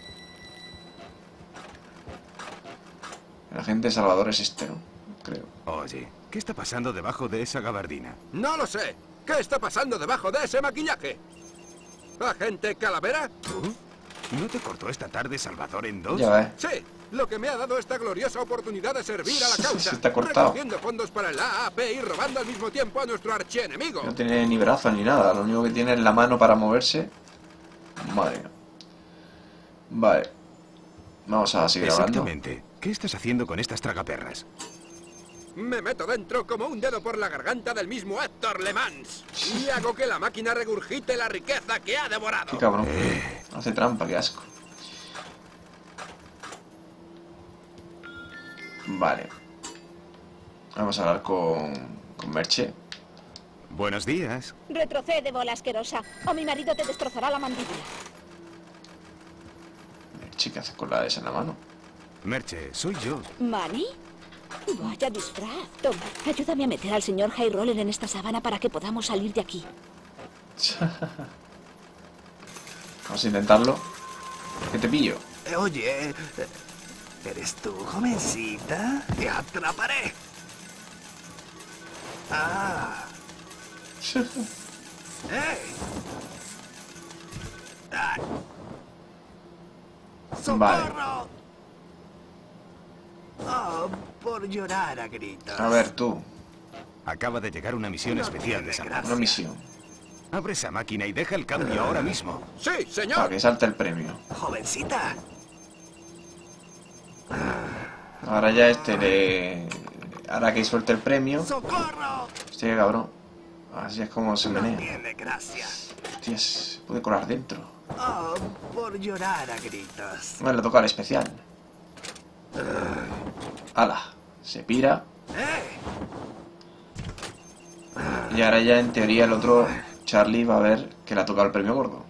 Agente Salvador es este, ¿no? Creo. Oye, ¿qué está pasando debajo de esa gabardina? No lo sé. ¿Qué está pasando debajo de ese maquillaje? ¿Agente Calavera? ¿No te cortó esta tarde Salvador en dos? Ya ve. Sí, lo que me ha dado esta gloriosa oportunidad de servir a la causa. Se está cortado. Recogiendo fondos para el AAP y robando al mismo tiempo a nuestro archienemigo. No tiene ni brazos ni nada. Lo único que tiene es la mano para moverse. Madre mía. Vale. Vamos a seguir hablando. Exactamente. ¿Qué estás haciendo con estas tragaperras? Me meto dentro como un dedo por la garganta del mismo Héctor Le Mans. Y hago que la máquina regurgite la riqueza que ha devorado. Qué cabrón. Hace trampa, qué asco. Vale. Vamos a hablar con, con Merche. Buenos días. Retrocede, bola asquerosa, o mi marido te destrozará la mandíbula. Merche, ¿qué haces con la esa en la mano? Merche, soy yo. ¿Manny? Vaya disfraz. Toma, ayúdame a meter al señor High Roller en esta sábana para que podamos salir de aquí. Vamos a intentarlo. ¿Qué te pillo? Eh, Oye, eh, ¿eres tú, jovencita? Te atraparé. Ah. ¡Ey! Ay. Vale. Oh, por llorar a gritos. A ver, tú. Acaba de llegar una misión especial de Salvador. Una misión. Abre esa máquina y deja el cambio ahora mismo. Sí, Para señor. que salte el premio. Jovencita. Ahora ya este le... Ahora que suelte el premio... ¡Socorro! Hostia, cabrón. Así es como se menea. Tiene gracia. Hostias, se puede colar dentro. Oh, por llorar a gritos. Bueno, le toca al especial. Ala, se pira. Y ahora ya en teoría el otro Charlie va a ver que le ha tocado el premio gordo.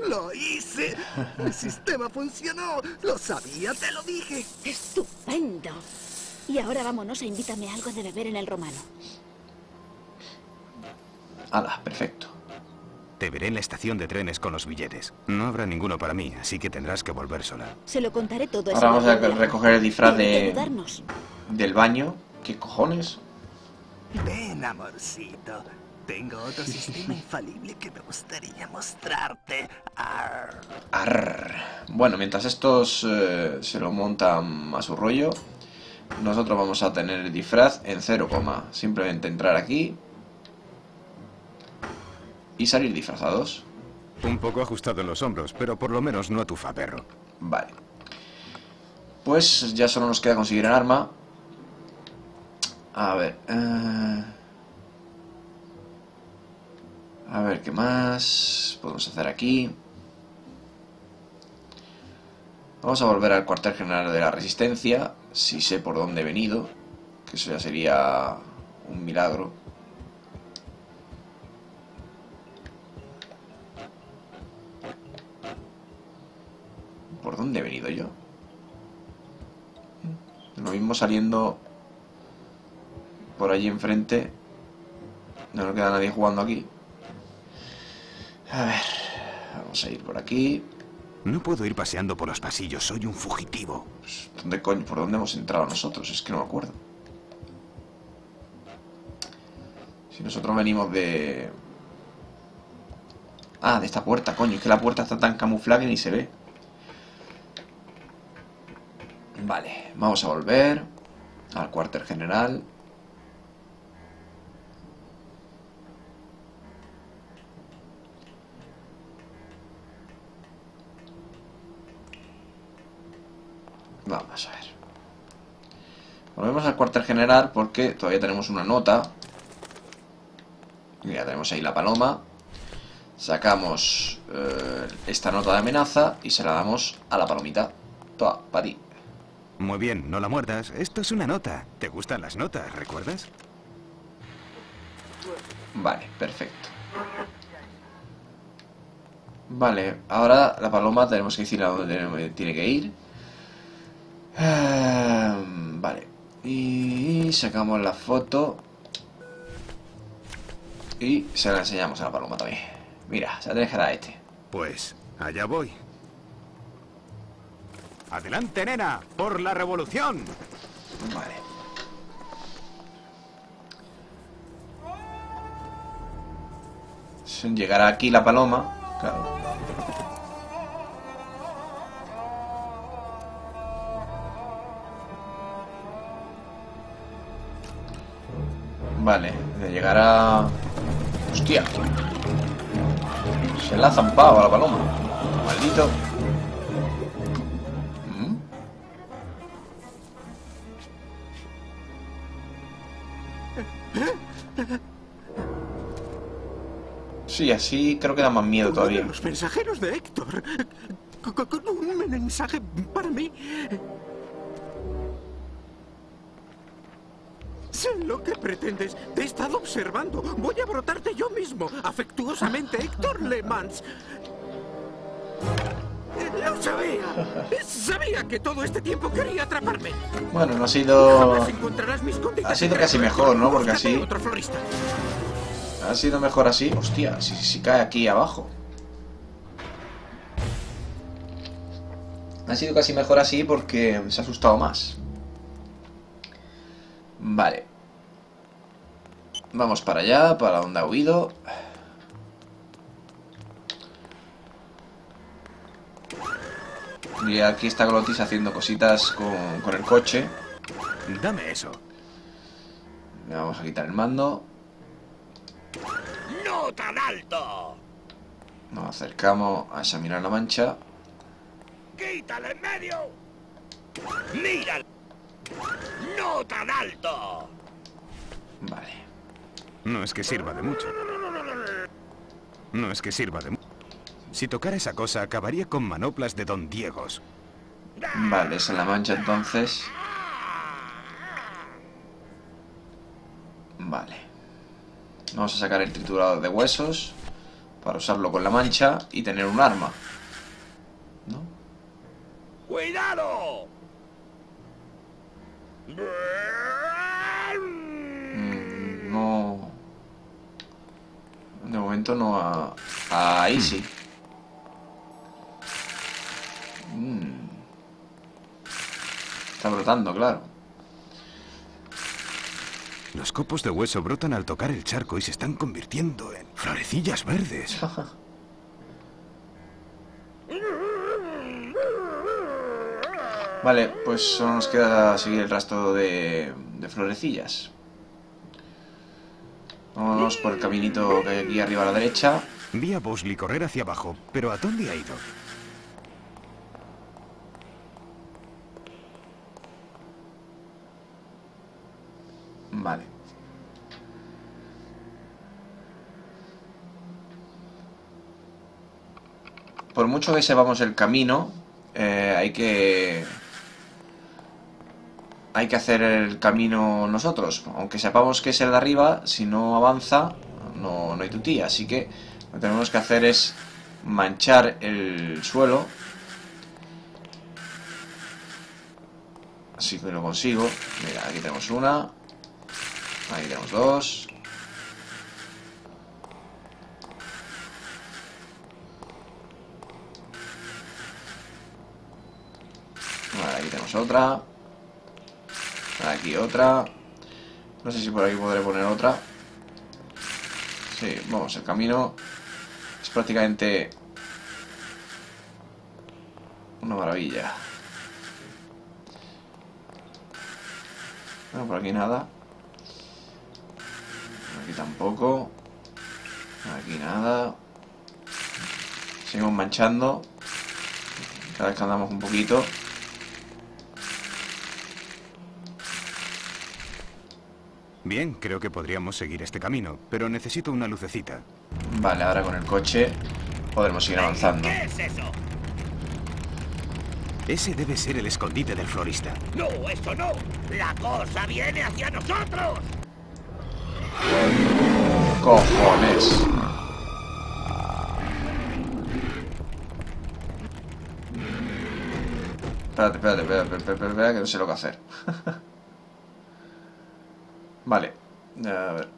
¡Lo hice! ¡Mi sistema funcionó! ¡Lo sabía, te lo dije! ¡Estupendo! Y ahora vámonos e invítame algo de beber en el romano. Ala, perfecto. Te veré en la estación de trenes con los billetes. No habrá ninguno para mí, así que tendrás que volver sola. Se lo contaré todo Ahora vamos a recoger el disfraz de, del baño. ¿Qué cojones? Ven, amorcito. Tengo otro sistema infalible que me gustaría mostrarte. Arr. Arr. Bueno, mientras estos eh, se lo montan a su rollo, nosotros vamos a tener el disfraz en 0, simplemente entrar aquí y salir disfrazados. Un poco ajustado en los hombros, pero por lo menos no a tu perro. Vale. Pues ya solo nos queda conseguir el arma. A ver. eh, A ver, ¿qué más podemos hacer aquí? Vamos a volver al cuartel general de la Resistencia, si sé por dónde he venido, que eso ya sería un milagro. ¿Por dónde he venido yo? Lo mismo saliendo por allí enfrente. No nos queda nadie jugando aquí. A ver, vamos a ir por aquí. No puedo ir paseando por los pasillos, soy un fugitivo. ¿Dónde coño? ¿Por dónde hemos entrado nosotros? Es que no me acuerdo. Si nosotros venimos de... Ah, de esta puerta, coño. Es que la puerta está tan camuflada que ni se ve. Vale, vamos a volver al cuartel general. Vamos a ver. Volvemos al cuartel general porque todavía tenemos una nota. Ya tenemos ahí la paloma. Sacamos eh, esta nota de amenaza y se la damos a la palomita. Toa, para ti. Muy bien, no la muerdas. Esto es una nota. ¿Te gustan las notas, recuerdas? Vale, perfecto. Vale, ahora la paloma tenemos que decirle a dónde tiene que ir. Ah, vale. Y sacamos la foto. Y se la enseñamos a la paloma también. Mira, se la tienes que dar a este. Pues, allá voy. ¡Adelante, nena! ¡Por la revolución! Vale. Llegará aquí la paloma. Claro. Vale, le llegará... Hostia. Se la ha zampado a la paloma. Maldito. Sí, así creo que da más miedo todavía. Los mensajeros de Héctor. Con, un mensaje para mí. Sé lo que pretendes. Te he estado observando. Voy a brotarte yo mismo. Afectuosamente, Héctor Le Mans. Lo sabía. Sabía que todo este tiempo quería atraparme. Bueno, no ha sido... Ha sido casi mejor, ¿no? Porque así... Otro florista. Ha sido mejor así. Hostia, si, si cae aquí abajo. Ha sido casi mejor así porque se ha asustado más. Vale. Vamos para allá, para donde ha huido. Y aquí está Glotis haciendo cositas con, con el coche. Dame eso. Le vamos a quitar el mando. ¡No tan alto! Nos acercamos a examinar la mancha. ¡Quítale en medio! ¡Mira! ¡No tan alto! Vale. No es que sirva de mucho. No es que sirva de mucho. Si tocara esa cosa, acabaría con manoplas de Don Diegos. Vale, esa es la mancha entonces. Vale. Vamos a sacar el triturador de huesos para usarlo con la mancha y tener un arma. ¡Cuidado! Mm, No... De momento no a, a Easy. Mm. Está brotando, claro. Los copos de hueso brotan al tocar el charco y se están convirtiendo en florecillas verdes. Vale, pues solo nos queda seguir el rastro de, de florecillas. Vámonos por el caminito que hay aquí arriba a la derecha. Vi a Bosley correr hacia abajo, pero ¿a dónde ha ido? Vale. Por mucho que sepamos el camino, eh, hay que... Hay que hacer el camino nosotros. Aunque sepamos que es el de arriba, si no avanza, no, no hay tutía. Así que lo que tenemos que hacer es manchar el suelo. Así que lo consigo. Mira, aquí tenemos una. Ahí tenemos dos. Vale, aquí tenemos otra. Aquí otra. No sé si por aquí podré poner otra. Sí, vamos, el camino es prácticamente una maravilla. No, por aquí nada. Aquí tampoco. Aquí nada. Seguimos manchando. Cada vez que andamos un poquito. Bien, creo que podríamos seguir este camino, pero necesito una lucecita. Vale, ahora con el coche podremos seguir avanzando. ¿Qué es eso? Ese debe ser el escondite del florista. No, eso no. La cosa viene hacia nosotros. Cojones. Espérate, espérate, espérate, espérate, espérate, que no sé lo que hacer. vale. A ver.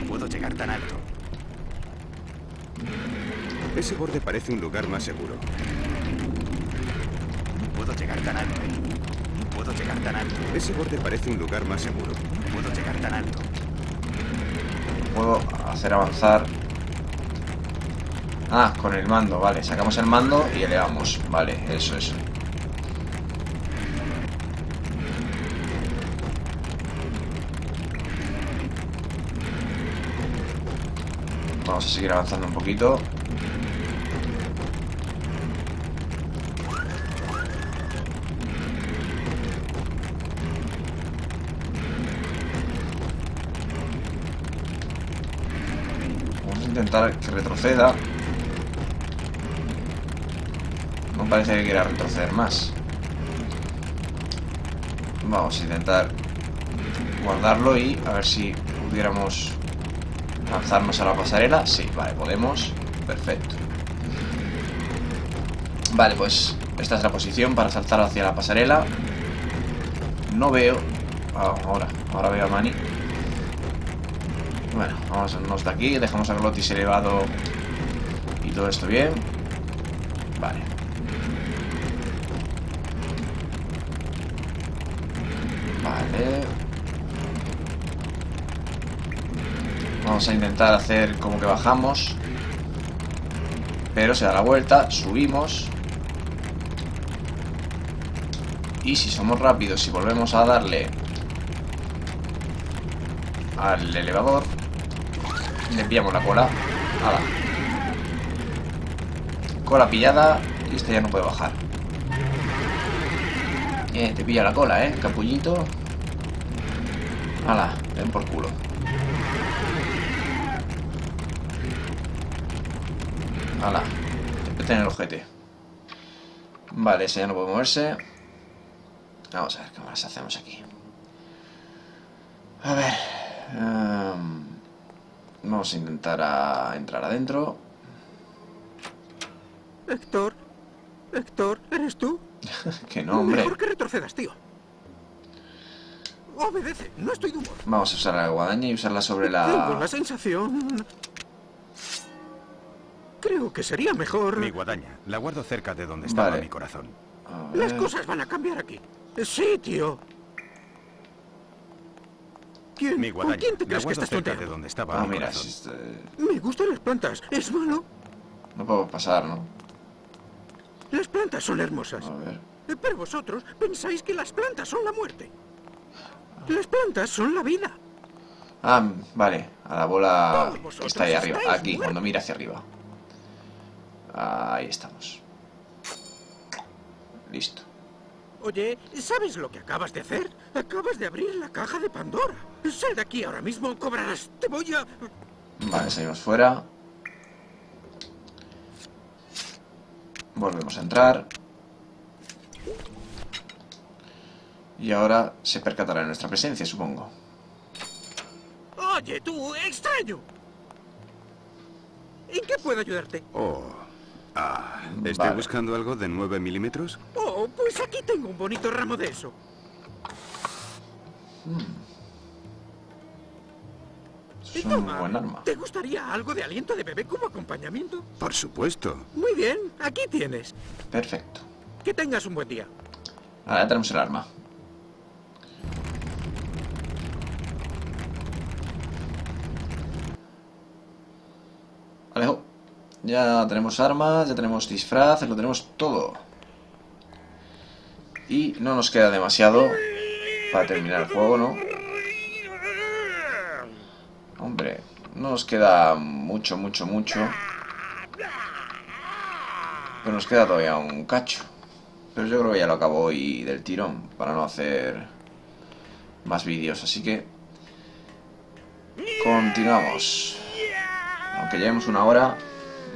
No puedo llegar tan alto. Ese borde parece un lugar más seguro. No puedo llegar tan alto. No puedo llegar tan alto. Ese borde parece un lugar más seguro. No puedo llegar tan alto. Puedo hacer avanzar. Ah, con el mando, vale. Sacamos el mando y elevamos. Vale, eso, eso. Vamos a seguir avanzando un poquito. Que retroceda. No parece que quiera retroceder más. Vamos a intentar guardarlo y a ver si pudiéramos lanzarnos a la pasarela. Sí, vale, podemos. Perfecto. Vale, pues esta es la posición para saltar hacia la pasarela. No veo... Ah, ahora, ahora veo a Manny. Bueno, vamos a irnos de aquí, dejamos a Glotis elevado y todo esto bien. Vale. Vale. Vamos a intentar hacer como que bajamos. Pero se da la vuelta, subimos. Y si somos rápidos y volvemos a darle al elevador, le pillamos la cola. Hala. Cola pillada y este ya no puede bajar. Eh, te pilla la cola, eh, capullito. Hala, ven por culo. Hala, te en el ojete. Vale, ese ya no puede moverse. Vamos a ver qué más hacemos aquí. A ver. em, vamos a intentar a entrar adentro. Héctor, Héctor, ¿eres tú? que no, hombre. Mejor que retrocedas, tío. Obedece, no estoy de humor. Vamos a usar la guadaña y usarla sobre Tengo la... la sensación Creo que sería mejor... Mi guadaña. La guardo cerca de donde estaba Vale. mi corazón. Las cosas van a cambiar aquí. Sí, tío. ¿Quién? Mi ¿Con guadaña. quién te crees que estás cerca de donde estaba Ah, mi mira, corazón. es, eh, Me gustan las plantas. ¿Es malo? no puedo pasar, ¿no? Las plantas son hermosas. A ver. Eh, Pero vosotros pensáis que las plantas son la muerte. Las plantas son la vida. Ah, vale, a la bola que está ahí arriba, aquí, muertos. cuando mira hacia arriba. Ahí estamos. Listo. Oye, ¿sabes lo que acabas de hacer? Acabas de abrir la caja de Pandora. Sal de aquí ahora mismo o cobrarás. Te voy a... Vale, salimos fuera. Volvemos a entrar. Y ahora se percatará de nuestra presencia, supongo. Oye, tú, extraño. ¿En qué puedo ayudarte? Oh. Ah, ¿estoy Vale. buscando algo de 9 milímetros? Oh, pues aquí tengo un bonito ramo de eso. Es Y un toma, buen arma. ¿Te gustaría algo de aliento de bebé como acompañamiento? Por supuesto. Muy bien, aquí tienes. Perfecto. Que tengas un buen día. Ahora tenemos el arma. Ya tenemos armas, ya tenemos disfraz, lo tenemos todo. Y no nos queda demasiado para terminar el juego, ¿no? Hombre, no nos queda mucho, mucho, mucho. Pero nos queda todavía un cacho. Pero yo creo que ya lo acabo hoy del tirón, para no hacer más vídeos, así que... Continuamos. Aunque llevemos una hora,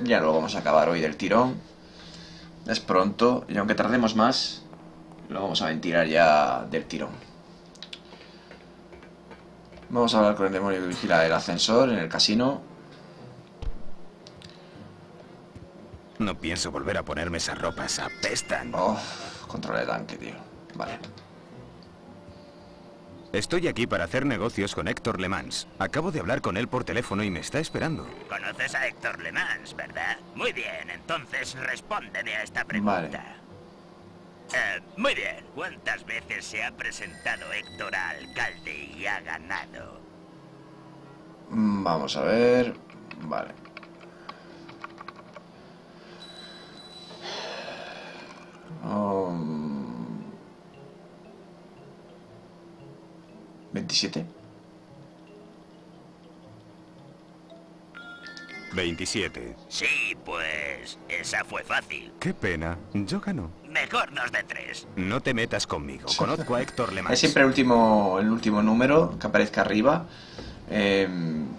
ya lo vamos a acabar hoy del tirón. Es pronto, y aunque tardemos más, lo vamos a ventilar ya del tirón. Vamos a hablar con el demonio que vigila el ascensor en el casino. No pienso volver a ponerme esas ropas. Apestan. Oh, control de tanque, tío. Vale. Estoy aquí para hacer negocios con Héctor Le Mans. Acabo de hablar con él por teléfono y me está esperando. Conoces a Héctor Le Mans, ¿verdad? Muy bien, entonces respóndeme a esta pregunta. Vale. Eh, muy bien. ¿Cuántas veces se ha presentado Héctor a alcalde y ha ganado? Mm, Vamos a ver. Vale. 27. 27. Sí, pues esa fue fácil. Qué pena. Yo gano. Mejor nos de tres. No te metas conmigo. Conozco a Héctor Le Mans. Es siempre el último, el último número que aparezca arriba. Eh,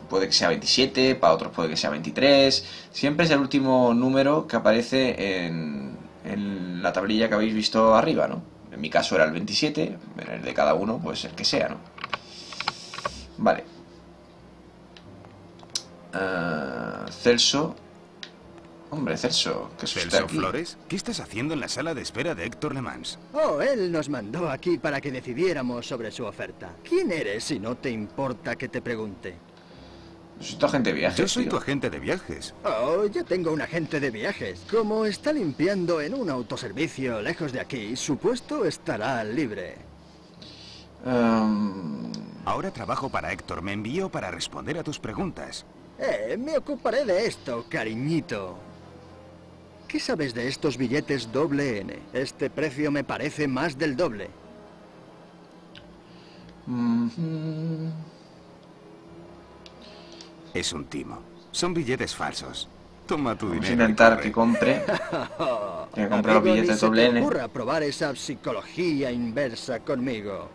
puede que sea 27, para otros puede que sea 23. Siempre es el último número que aparece en, en la tablilla que habéis visto arriba, ¿no? En mi caso era el 27, en el de cada uno, pues el que sea, ¿no? Vale. Ah, Celso. Hombre, Celso, ¿qué Celso aquí? Flores, ¿qué estás haciendo en la sala de espera de Héctor Le Mans? Oh, él nos mandó aquí para que decidiéramos sobre su oferta. ¿Quién eres si no te importa que te pregunte? Soy tu agente de viajes. Yo soy tío. tu agente de viajes. Oh, ya tengo un agente de viajes. Como está limpiando en un autoservicio lejos de aquí, su puesto estará libre. Ahora trabajo para Héctor. Me envió para responder a tus preguntas. Eh, me ocuparé de esto, cariñito. ¿Qué sabes de estos billetes doble N? Este precio me parece más del doble. Es un timo. Son billetes falsos. Toma tu Vamos dinero. intentar que compre. Que compre los billetes doble te N. probar esa psicología inversa conmigo.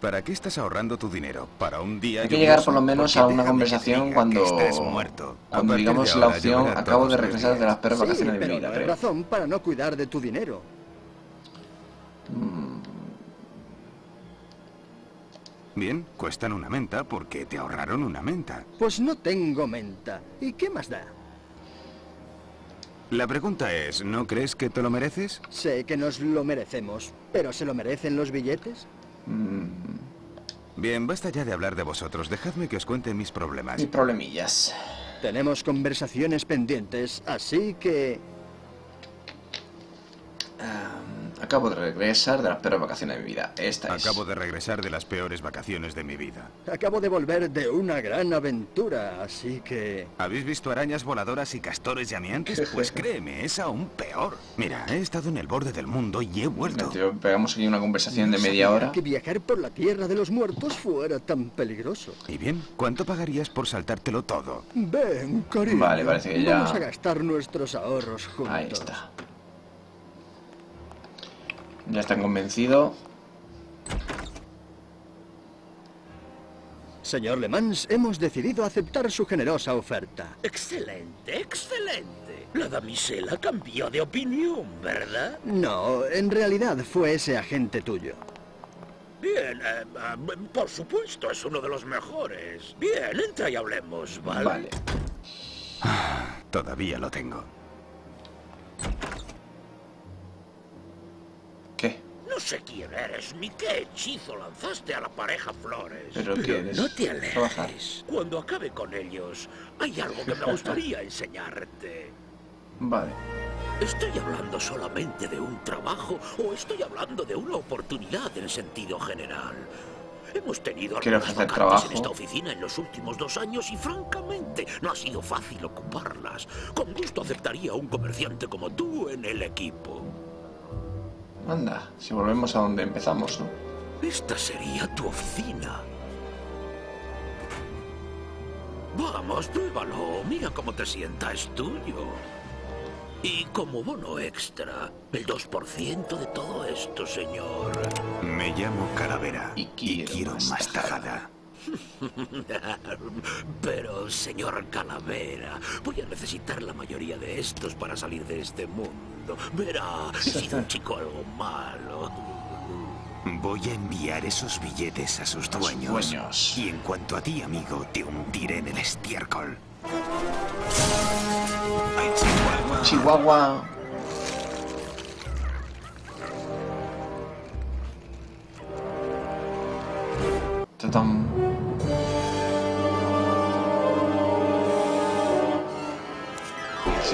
¿Para qué estás ahorrando tu dinero? Para un día Hay que llegar por lo menos a una conversación cuando, muerto. Cuando digamos la opción acabo de regresar de las peores Sí, vacaciones de mi pero vida, no hay creo. razón para no cuidar de tu dinero. Bien, cuestan una menta porque te ahorraron una menta. Pues no tengo menta. ¿Y qué más da? La pregunta es, ¿no crees que te lo mereces? Sé que nos lo merecemos, pero ¿se lo merecen los billetes? Mm, Bien, basta ya de hablar de vosotros. Dejadme que os cuente mis problemas. Mis problemillas. Tenemos conversaciones pendientes, así que... Acabo de regresar de las peores vacaciones de mi vida. Esta es. Acabo de regresar de las peores vacaciones de mi vida. Acabo de volver de una gran aventura, así que... ¿Habéis visto arañas voladoras y castores llameantes? Pues créeme, es aún peor. Mira, he estado en el borde del mundo y he vuelto. Tío, pegamos aquí una conversación de No media sabía hora. que viajar por la tierra de los muertos fuera tan peligroso. ¿Y bien? ¿Cuánto pagarías por saltártelo todo? Ven, cariño. Vale, parece que ya- Vamos a gastar nuestros ahorros juntos. Ahí está. Ya están convencidos. Señor Le Mans, hemos decidido aceptar su generosa oferta. Excelente, excelente. La damisela cambió de opinión, ¿verdad? No, en realidad fue ese agente tuyo. Bien, eh, eh, por supuesto, es uno de los mejores. Bien, entra y hablemos, ¿vale? Vale. Todavía lo tengo. No sé quién eres ni qué hechizo lanzaste a la pareja Flores. ¿Pero eres? no te Trabajar. alejes. Cuando acabe con ellos, hay algo que me gustaría enseñarte. Vale. ¿Estoy hablando solamente de un trabajo o estoy hablando de una oportunidad en sentido general? Hemos tenido algunas vacantes trabajo. en esta oficina en los últimos dos años y francamente no ha sido fácil ocuparlas. Con gusto aceptaría a un comerciante como tú en el equipo. Anda, si volvemos a donde empezamos, ¿no? Esta sería tu oficina. Vamos, pruébalo. Mira cómo te sienta, es tuyo. Y como bono extra, el 2% de todo esto, señor. Me llamo Calavera y quiero, más tajada. Pero, señor Calavera, voy a necesitar la mayoría de estos para salir de este mundo. Verá, he sido un chico algo malo. Voy a enviar esos billetes a sus dueños. dueños. Y en cuanto a ti, amigo, te hundiré en el estiércol. Chihuahua. Se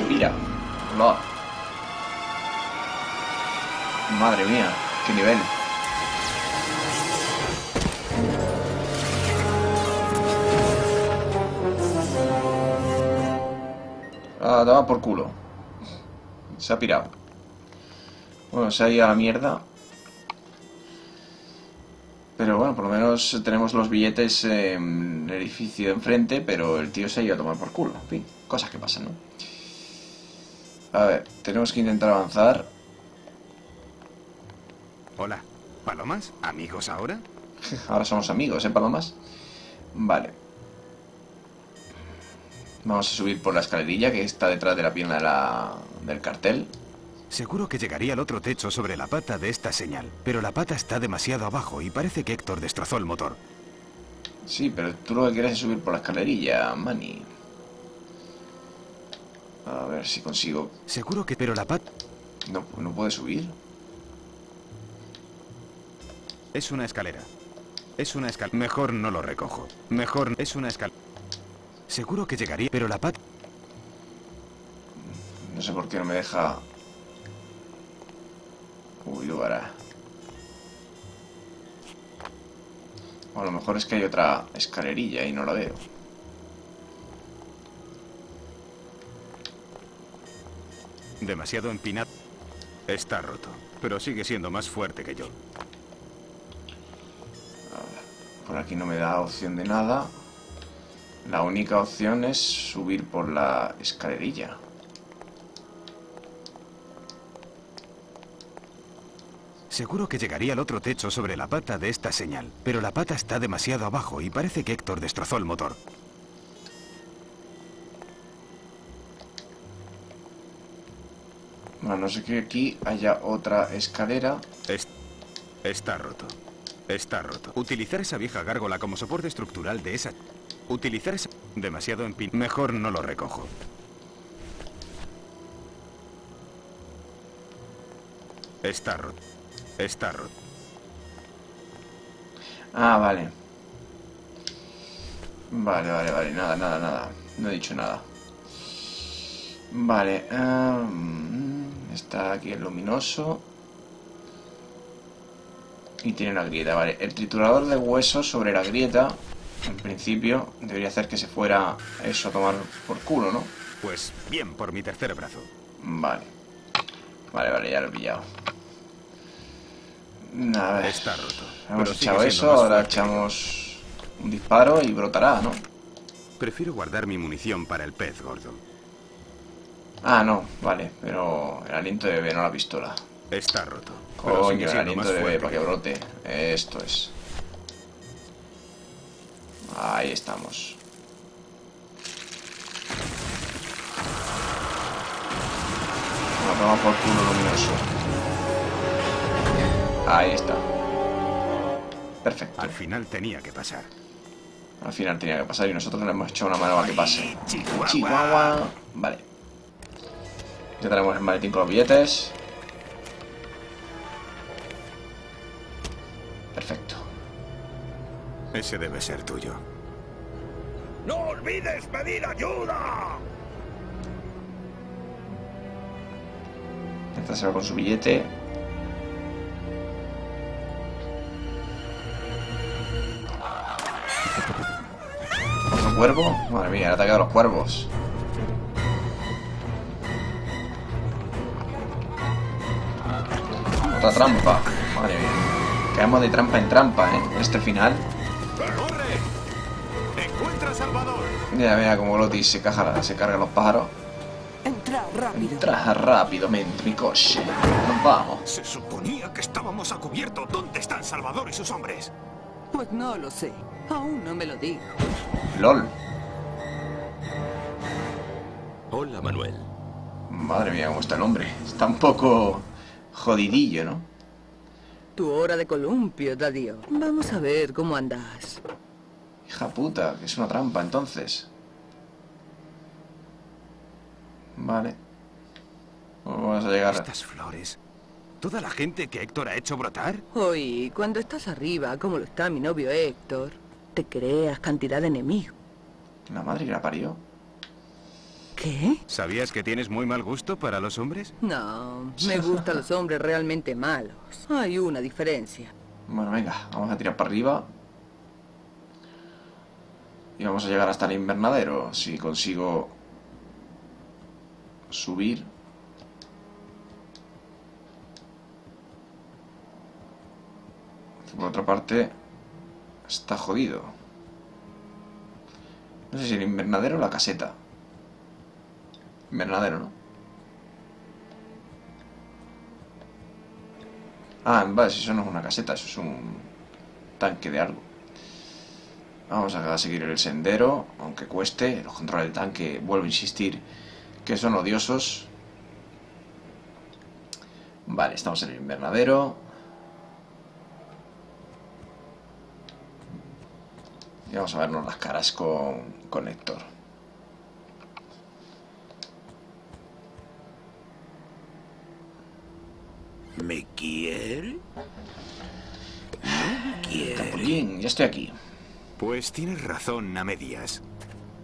mira. No. Madre mía, qué nivel. Ah, daba por culo. Se ha pirado. Bueno, se ha ido a la mierda. Pero bueno, por lo menos tenemos los billetes en el edificio de enfrente, pero el tío se ha ido a tomar por culo. En fin, cosas que pasan, ¿no? A ver, tenemos que intentar avanzar. Hola. ¿Palomas? ¿Amigos ahora? Ahora somos amigos, ¿eh, Palomas? Vale. Vamos a subir por la escalerilla que está detrás de la pierna de la- del cartel. Seguro que llegaría al otro techo sobre la pata de esta señal, pero la pata está demasiado abajo y parece que Héctor destrozó el motor. Sí, pero tú lo que quieres es subir por la escalerilla, Manny. A ver si consigo... Seguro que... Pero la pata... No, no puede subir. Es una escalera. Es una escalera. Mejor no lo recojo. Mejor es una escalera. Seguro que llegaría, pero la pata... No sé por qué no me deja... Uy, lugar. O a lo mejor es que hay otra escalerilla y no la veo. Demasiado empinado. Está roto, pero sigue siendo más fuerte que yo. Por aquí no me da opción de nada. La única opción es subir por la escalerilla. Seguro que llegaría al otro techo sobre la pata de esta señal, pero la pata está demasiado abajo y parece que Héctor destrozó el motor. Bueno, no sé que aquí haya otra escalera. Es- está roto. Está roto. Utilizar esa vieja gárgola como soporte estructural de esa... Utilizar esa... Demasiado empin... Mejor no lo recojo. Está roto. Está roto. Ah, vale. Vale, vale, vale. Nada, nada, nada. No he dicho nada. Vale. em, está aquí el luminoso. Y tiene la grieta, vale. El triturador de huesos sobre la grieta, en principio, debería hacer que se fuera eso a tomar por culo, ¿no? Pues bien por mi tercer brazo. Vale. Vale, vale, ya lo he pillado. A ver. Está roto. Hemos echado eso, ahora echamos un disparo y brotará, ¿no? Prefiero guardar mi munición para el pez gordo. Ah, no, vale, pero el aliento de bebé, no la pistola. Está roto. Coño, el aliento de bebé, para que brote. Esto es. Ahí estamos. Por culo luminoso. Ahí está. Perfecto. Al final tenía que pasar. Al final tenía que pasar y nosotros le hemos hecho una mano para que pase. Chihuahua. Vale. Ya tenemos el maletín con los billetes. Perfecto. Ese debe ser tuyo. ¡No olvides pedir ayuda! Esta se va con su billete. ¿Otro cuervo? Madre mía, el ataque de los cuervos. Otra trampa. Madre mía. Caemos de trampa en trampa, ¿eh? En este final. ¡Encuentra a Salvador! Mira, mira como Glotis se, caja, se carga los pájaros. Entra rápido. Entra rápidamente, mi coche. Nos vamos. Se suponía que estábamos a cubierto. ¿Dónde están Salvador y sus hombres? Pues no lo sé. Aún no me lo digo. LOL. Hola, Manuel. Madre mía, cómo está el hombre. Está un poco jodidillo, ¿no? Tu hora de columpio, Dadio. Vamos a ver cómo andas. Hija puta, que es una trampa entonces. Vale. Vamos a llegar. Estas flores. ¿Toda la gente que Héctor ha hecho brotar? Hoy, cuando estás arriba, como lo está mi novio Héctor, te creas cantidad de enemigos. La madre que la parió. ¿Qué? ¿Sabías que tienes muy mal gusto para los hombres? No, me gustan los hombres realmente malos. Hay una diferencia. Bueno, venga, vamos a tirar para arriba. Y vamos a llegar hasta el invernadero. Si consigo subir. Por otra parte, está jodido. No sé si el invernadero o la caseta. Invernadero, ¿no? Ah, vale, si eso no es una caseta, eso es un tanque de algo. Vamos a seguir el sendero, aunque cueste. Los controles del tanque, vuelvo a insistir, que son odiosos. Vale, estamos en el invernadero. Y vamos a vernos las caras con, con ¿Me quiere? No me quiere. Bien, ya estoy aquí. Pues tienes razón a medias.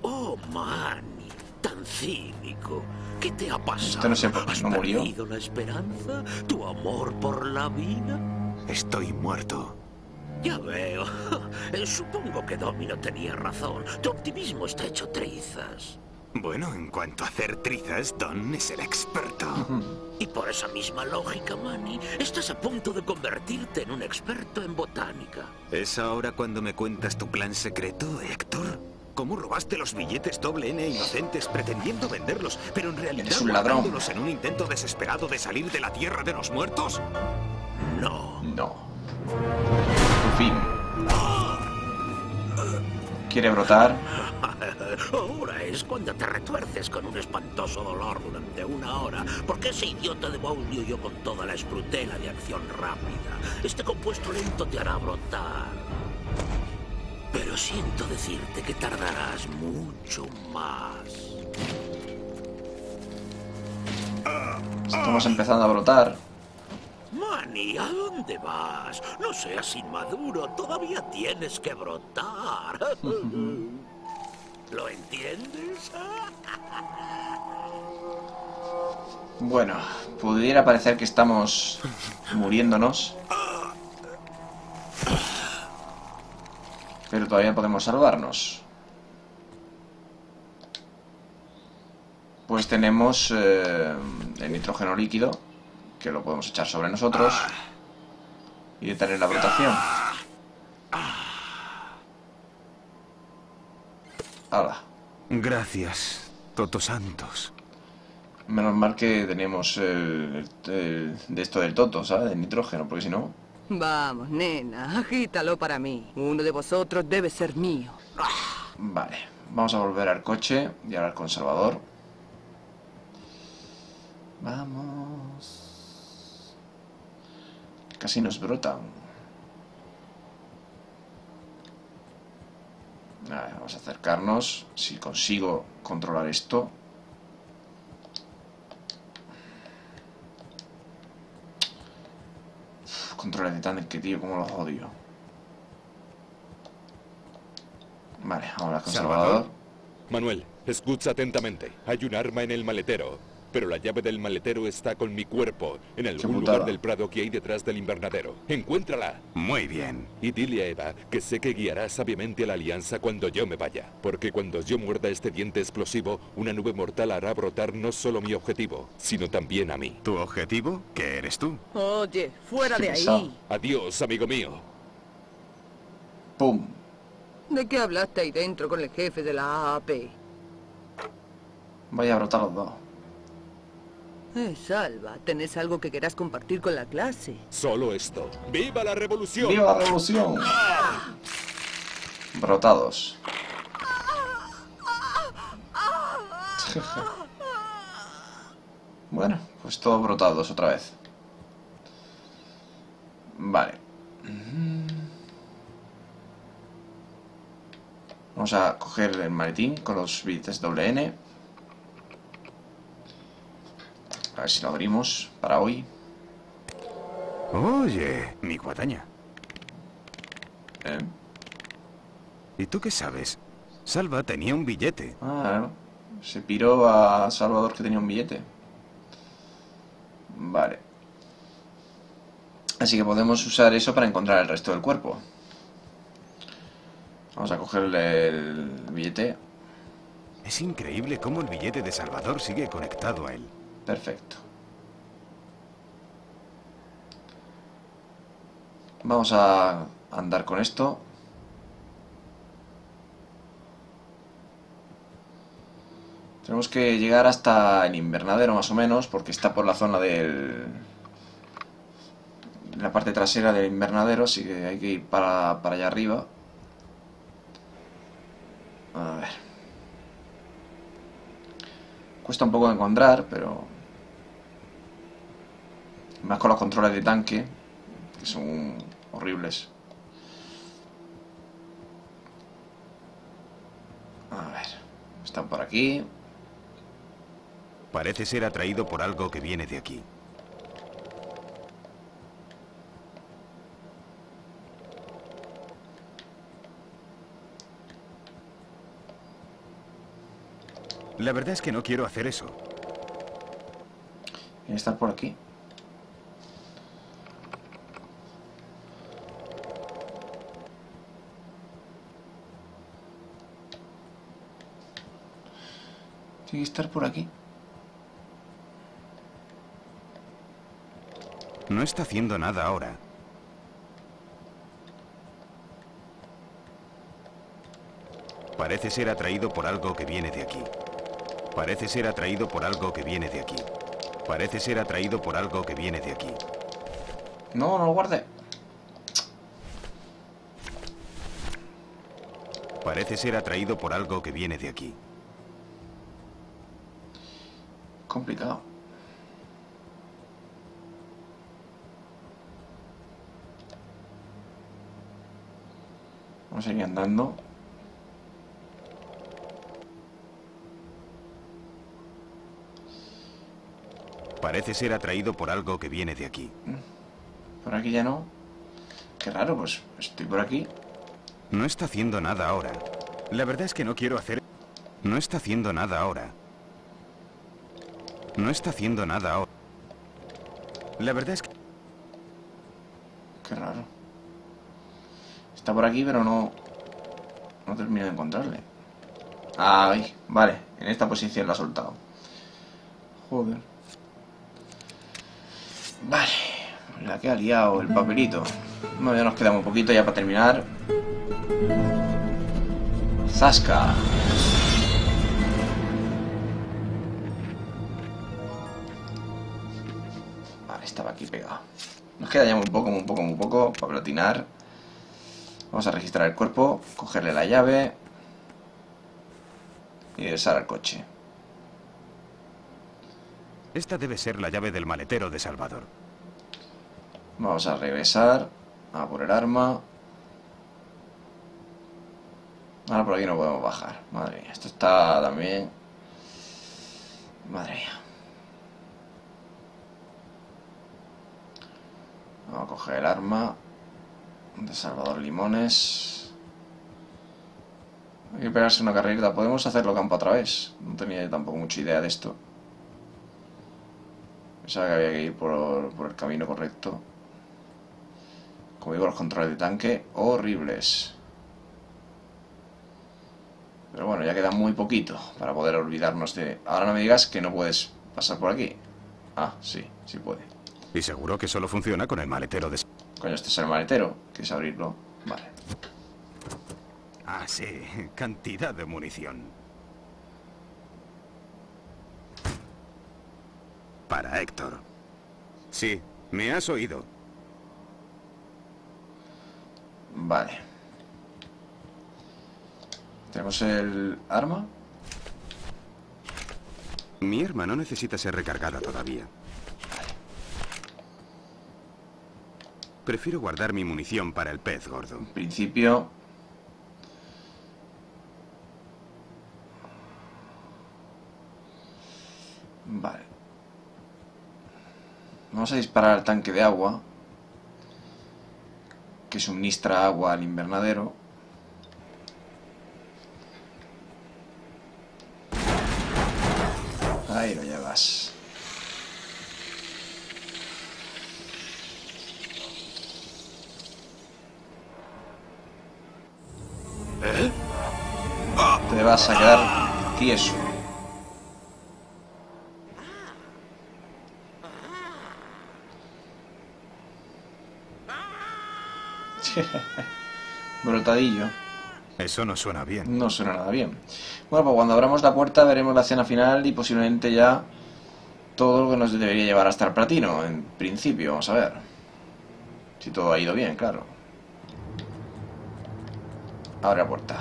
Oh, Manny, tan cínico. ¿Qué te ha pasado? Esto no sé por qué ¿Has no murió. perdido la esperanza? ¿Tu amor por la vida? Estoy muerto. Ya veo. Supongo que Domino tenía razón. Tu optimismo está hecho trizas. Bueno, en cuanto a hacer trizas, Don es el experto. Y por esa misma lógica, Manny, estás a punto de convertirte en un experto en botánica. ¿Es ahora cuando me cuentas tu plan secreto, Héctor? ¿Cómo robaste los billetes doble N inocentes pretendiendo venderlos, pero en realidad un ladrón. en un intento desesperado de salir de la tierra de los muertos? No. No. En fin. ¿Quiere brotar? Ahora es cuando te retuerces con un espantoso dolor durante una hora, porque ese idiota de Bowley yo con toda la esprutela de acción rápida. Este compuesto lento te hará brotar. Pero siento decirte que tardarás mucho más. Estamos empezando a brotar. Manny, ¿a dónde vas? No seas inmaduro, todavía tienes que brotar. ¿Lo entiendes? Bueno, pudiera parecer que estamos muriéndonos. Pero todavía podemos salvarnos. Pues tenemos eh, el nitrógeno líquido, que lo podemos echar sobre nosotros y detener la brotación. Hala. Gracias, Toto Santos. Menos mal que el, el- de esto del toto, ¿sabes? Del nitrógeno, porque si no... Vamos, nena, agítalo para mí. Uno de vosotros debe ser mío. Vale, vamos a volver al coche y hablar con Salvador. Vamos. Casi nos brotan. Vale, vamos a acercarnos. Si consigo controlar esto. Uf, Controles de tanque, tío, como los odio. Vale, vamos a hablar con Salvador. Manuel, escucha atentamente. Hay un arma en el maletero. Pero la llave del maletero está con mi cuerpo, en algún lugar del prado que hay detrás del invernadero. Encuéntrala. Muy bien. Y dile a Eva que sé que guiará sabiamente a la alianza cuando yo me vaya. Porque cuando yo muerda este diente explosivo, una nube mortal hará brotar no solo mi objetivo, sino también a mí. ¿Tu objetivo? ¿Qué eres tú? Oye, fuera de ahí. Adiós, amigo mío. ¡Pum! ¿De qué hablaste ahí dentro con el jefe de la AAP? Vaya a brotar los dos. Eh, Salva, ¿tenés algo que querás compartir con la clase? Solo esto. ¡Viva la revolución! ¡Viva la revolución! Brotados. bueno, pues todos brotados otra vez. Vale. Vamos a coger el maletín con los billetes doble N. A ver si lo abrimos para hoy. Oye, mi guadaña. ¿Eh? ¿Y tú qué sabes? Salva tenía un billete. Ah, se piró a Salvador que tenía un billete. Vale. Así que podemos usar eso para encontrar el resto del cuerpo. Vamos a cogerle el billete. Es increíble cómo el billete de Salvador sigue conectado a él. Perfecto. Vamos a andar con esto. Tenemos que llegar hasta el invernadero más o menos, porque está por la zona del... de la parte trasera del invernadero, así que hay que ir para, allá arriba. A ver. Cuesta un poco encontrar, pero... Más con los controles de tanque, que son horribles. A ver, están por aquí. Parece ser atraído por algo que viene de aquí. La verdad es que no quiero hacer eso. Tiene estar por aquí. Tiene que estar por aquí. No está haciendo nada ahora. Parece ser atraído por algo que viene de aquí. Parece ser atraído por algo que viene de aquí. Parece ser atraído por algo que viene de aquí. No, no lo guarde. Parece ser atraído por algo que viene de aquí. Complicado. Vamos a seguir andando. Parece ser atraído por algo que viene de aquí. Por aquí ya no. Qué raro, pues estoy por aquí. No está haciendo nada ahora. La verdad es que no quiero hacer... No está haciendo nada ahora. No está haciendo nada ahora. La verdad es que... Qué raro. Está por aquí, pero no... No termino de encontrarle. Ay, vale. En esta posición lo ha soltado. Joder. Vale. La que ha liado el papelito. Bueno, ya nos queda muy poquito ya para terminar. Zasca. Nos queda ya muy poco, muy poco, muy poco para platinar. Vamos a registrar el cuerpo, cogerle la llave y regresar al coche. Esta debe ser la llave del maletero de Salvador. Vamos a regresar a por el arma. Ahora por aquí no podemos bajar. Madre mía, esto está también... Madre mía. Vamos a coger el arma de Salvador Limones. Hay que pegarse una carrerita. Podemos hacerlo campo a través. No tenía tampoco mucha idea de esto. Pensaba que había que ir por, por el camino correcto. Como digo, los controles de tanque horribles. Pero bueno, ya queda muy poquito para poder olvidarnos de... Ahora no me digas que no puedes pasar por aquí. Ah, sí, sí puede. Y seguro que solo funciona con el maletero de... Coño, este es el maletero. ¿Quieres abrirlo? Vale. Ah, sí. Cantidad de munición. Para Héctor. Sí, me has oído. Vale. ¿Tenemos el arma? Mi arma no necesita ser recargada todavía. Prefiero guardar mi munición para el pez gordo. En principio... Vale. Vamos a disparar al tanque de agua. Que suministra agua al invernadero. Tieso. Brotadillo. Eso no suena bien. No suena nada bien. Bueno, pues cuando abramos la puerta veremos la escena final y posiblemente ya todo lo que nos debería llevar hasta el platino, en principio, vamos a ver. Si todo ha ido bien, claro. Abre la puerta.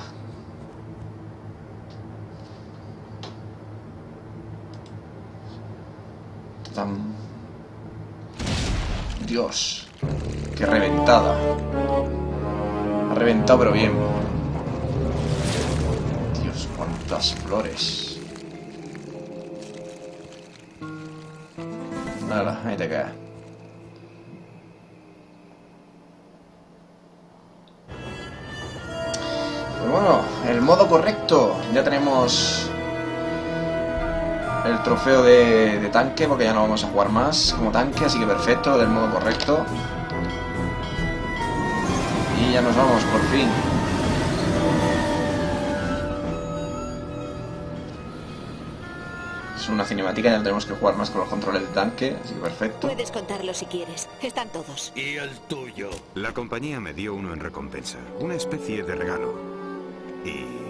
Dios, qué reventada. Ha reventado pero bien. Dios, cuántas flores. Nada, ahí te quedas. Pues bueno, el modo correcto. Ya tenemos el trofeo de, de, tanque, porque ya no vamos a jugar más como tanque, así que perfecto, del modo correcto. Y ya nos vamos, por fin. Es una cinemática, ya no tenemos que jugar más con los controles de tanque, así que perfecto. Puedes contarlo si quieres. Están todos. ¿Y el tuyo? La compañía me dio uno en recompensa. Una especie de regalo. Y...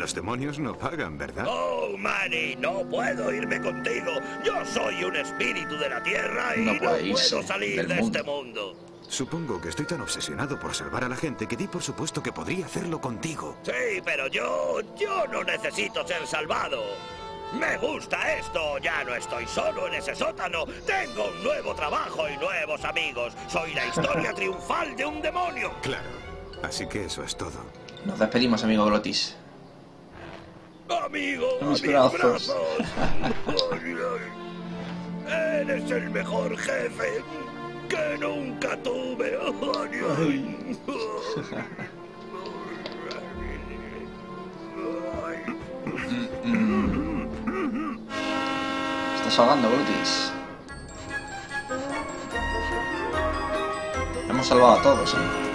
Los demonios no pagan, ¿verdad? Oh, Manny, no puedo irme contigo. Yo soy un espíritu de la tierra y No puedo salir del de mundo. este mundo. Supongo que estoy tan obsesionado por salvar a la gente que di por supuesto que podría hacerlo contigo. Sí, pero yo, yo no necesito ser salvado. Me gusta esto, ya no estoy solo en ese sótano. Tengo un nuevo trabajo y nuevos amigos. Soy la historia triunfal de un demonio. Claro. Así que eso es todo. Nos despedimos, amigo Glotis amigo, a mis, brazos. Eres el mejor jefe que nunca tuve. Estás ahogando, Brutis. Hemos salvado a todos, ¿eh?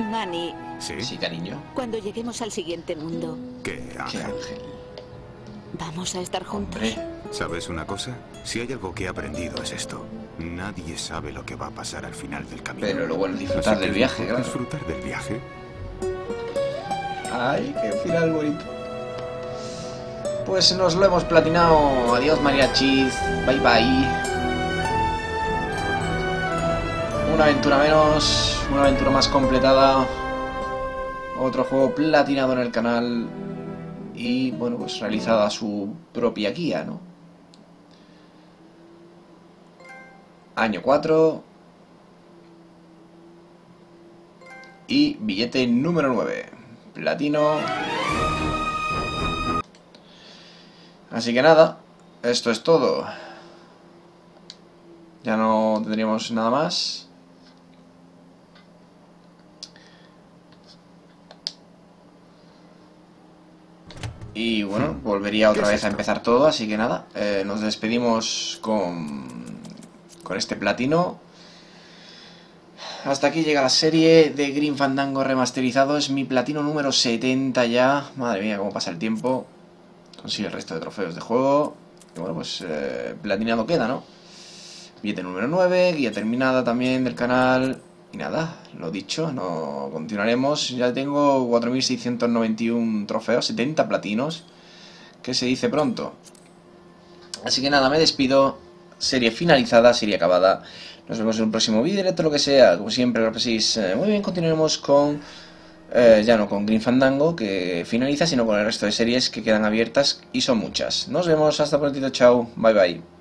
Manny, ¿Sí? Sí, cariño. cuando lleguemos al siguiente mundo, ¿Qué, Ángel? ¿vamos a estar juntos? ¿Sabes una cosa? Si hay algo que he aprendido es esto. Nadie sabe lo que va a pasar al final del camino. Pero lo bueno es disfrutar Así del viaje, claro. Disfrutar del viaje. Ay, qué final bonito. Pues nos lo hemos platinado. Adiós, mariachis. Bye bye. Una aventura menos. Una aventura más completada. Otro juego platinado en el canal. Y bueno, pues realizada su propia guía, ¿no? Año 4. Y billete número 9. Platino. Así que nada, esto es todo. Ya no tendríamos nada más. Y bueno, volvería otra ¿Qué es vez a empezar todo, así que nada, eh, nos despedimos con, con este platino. Hasta aquí llega la serie de Green Fandango remasterizado, es mi platino número 70 ya. Madre mía, cómo pasa el tiempo. Consigue el resto de trofeos de juego. Y bueno, pues eh, platinado queda, ¿no? Billete número 9, guía terminada también del canal. Y nada, lo dicho, no continuaremos. Ya tengo 4.691 trofeos, 70 platinos. Que se dice pronto. Así que nada, me despido. Serie finalizada, serie acabada. Nos vemos en un próximo vídeo, directo, lo que sea. Como siempre, lo. Eh, muy bien, continuaremos con... eh, ya no con Green Fandango, que finaliza, sino con el resto de series que quedan abiertas y son muchas. Nos vemos, hasta prontito, chao, bye bye.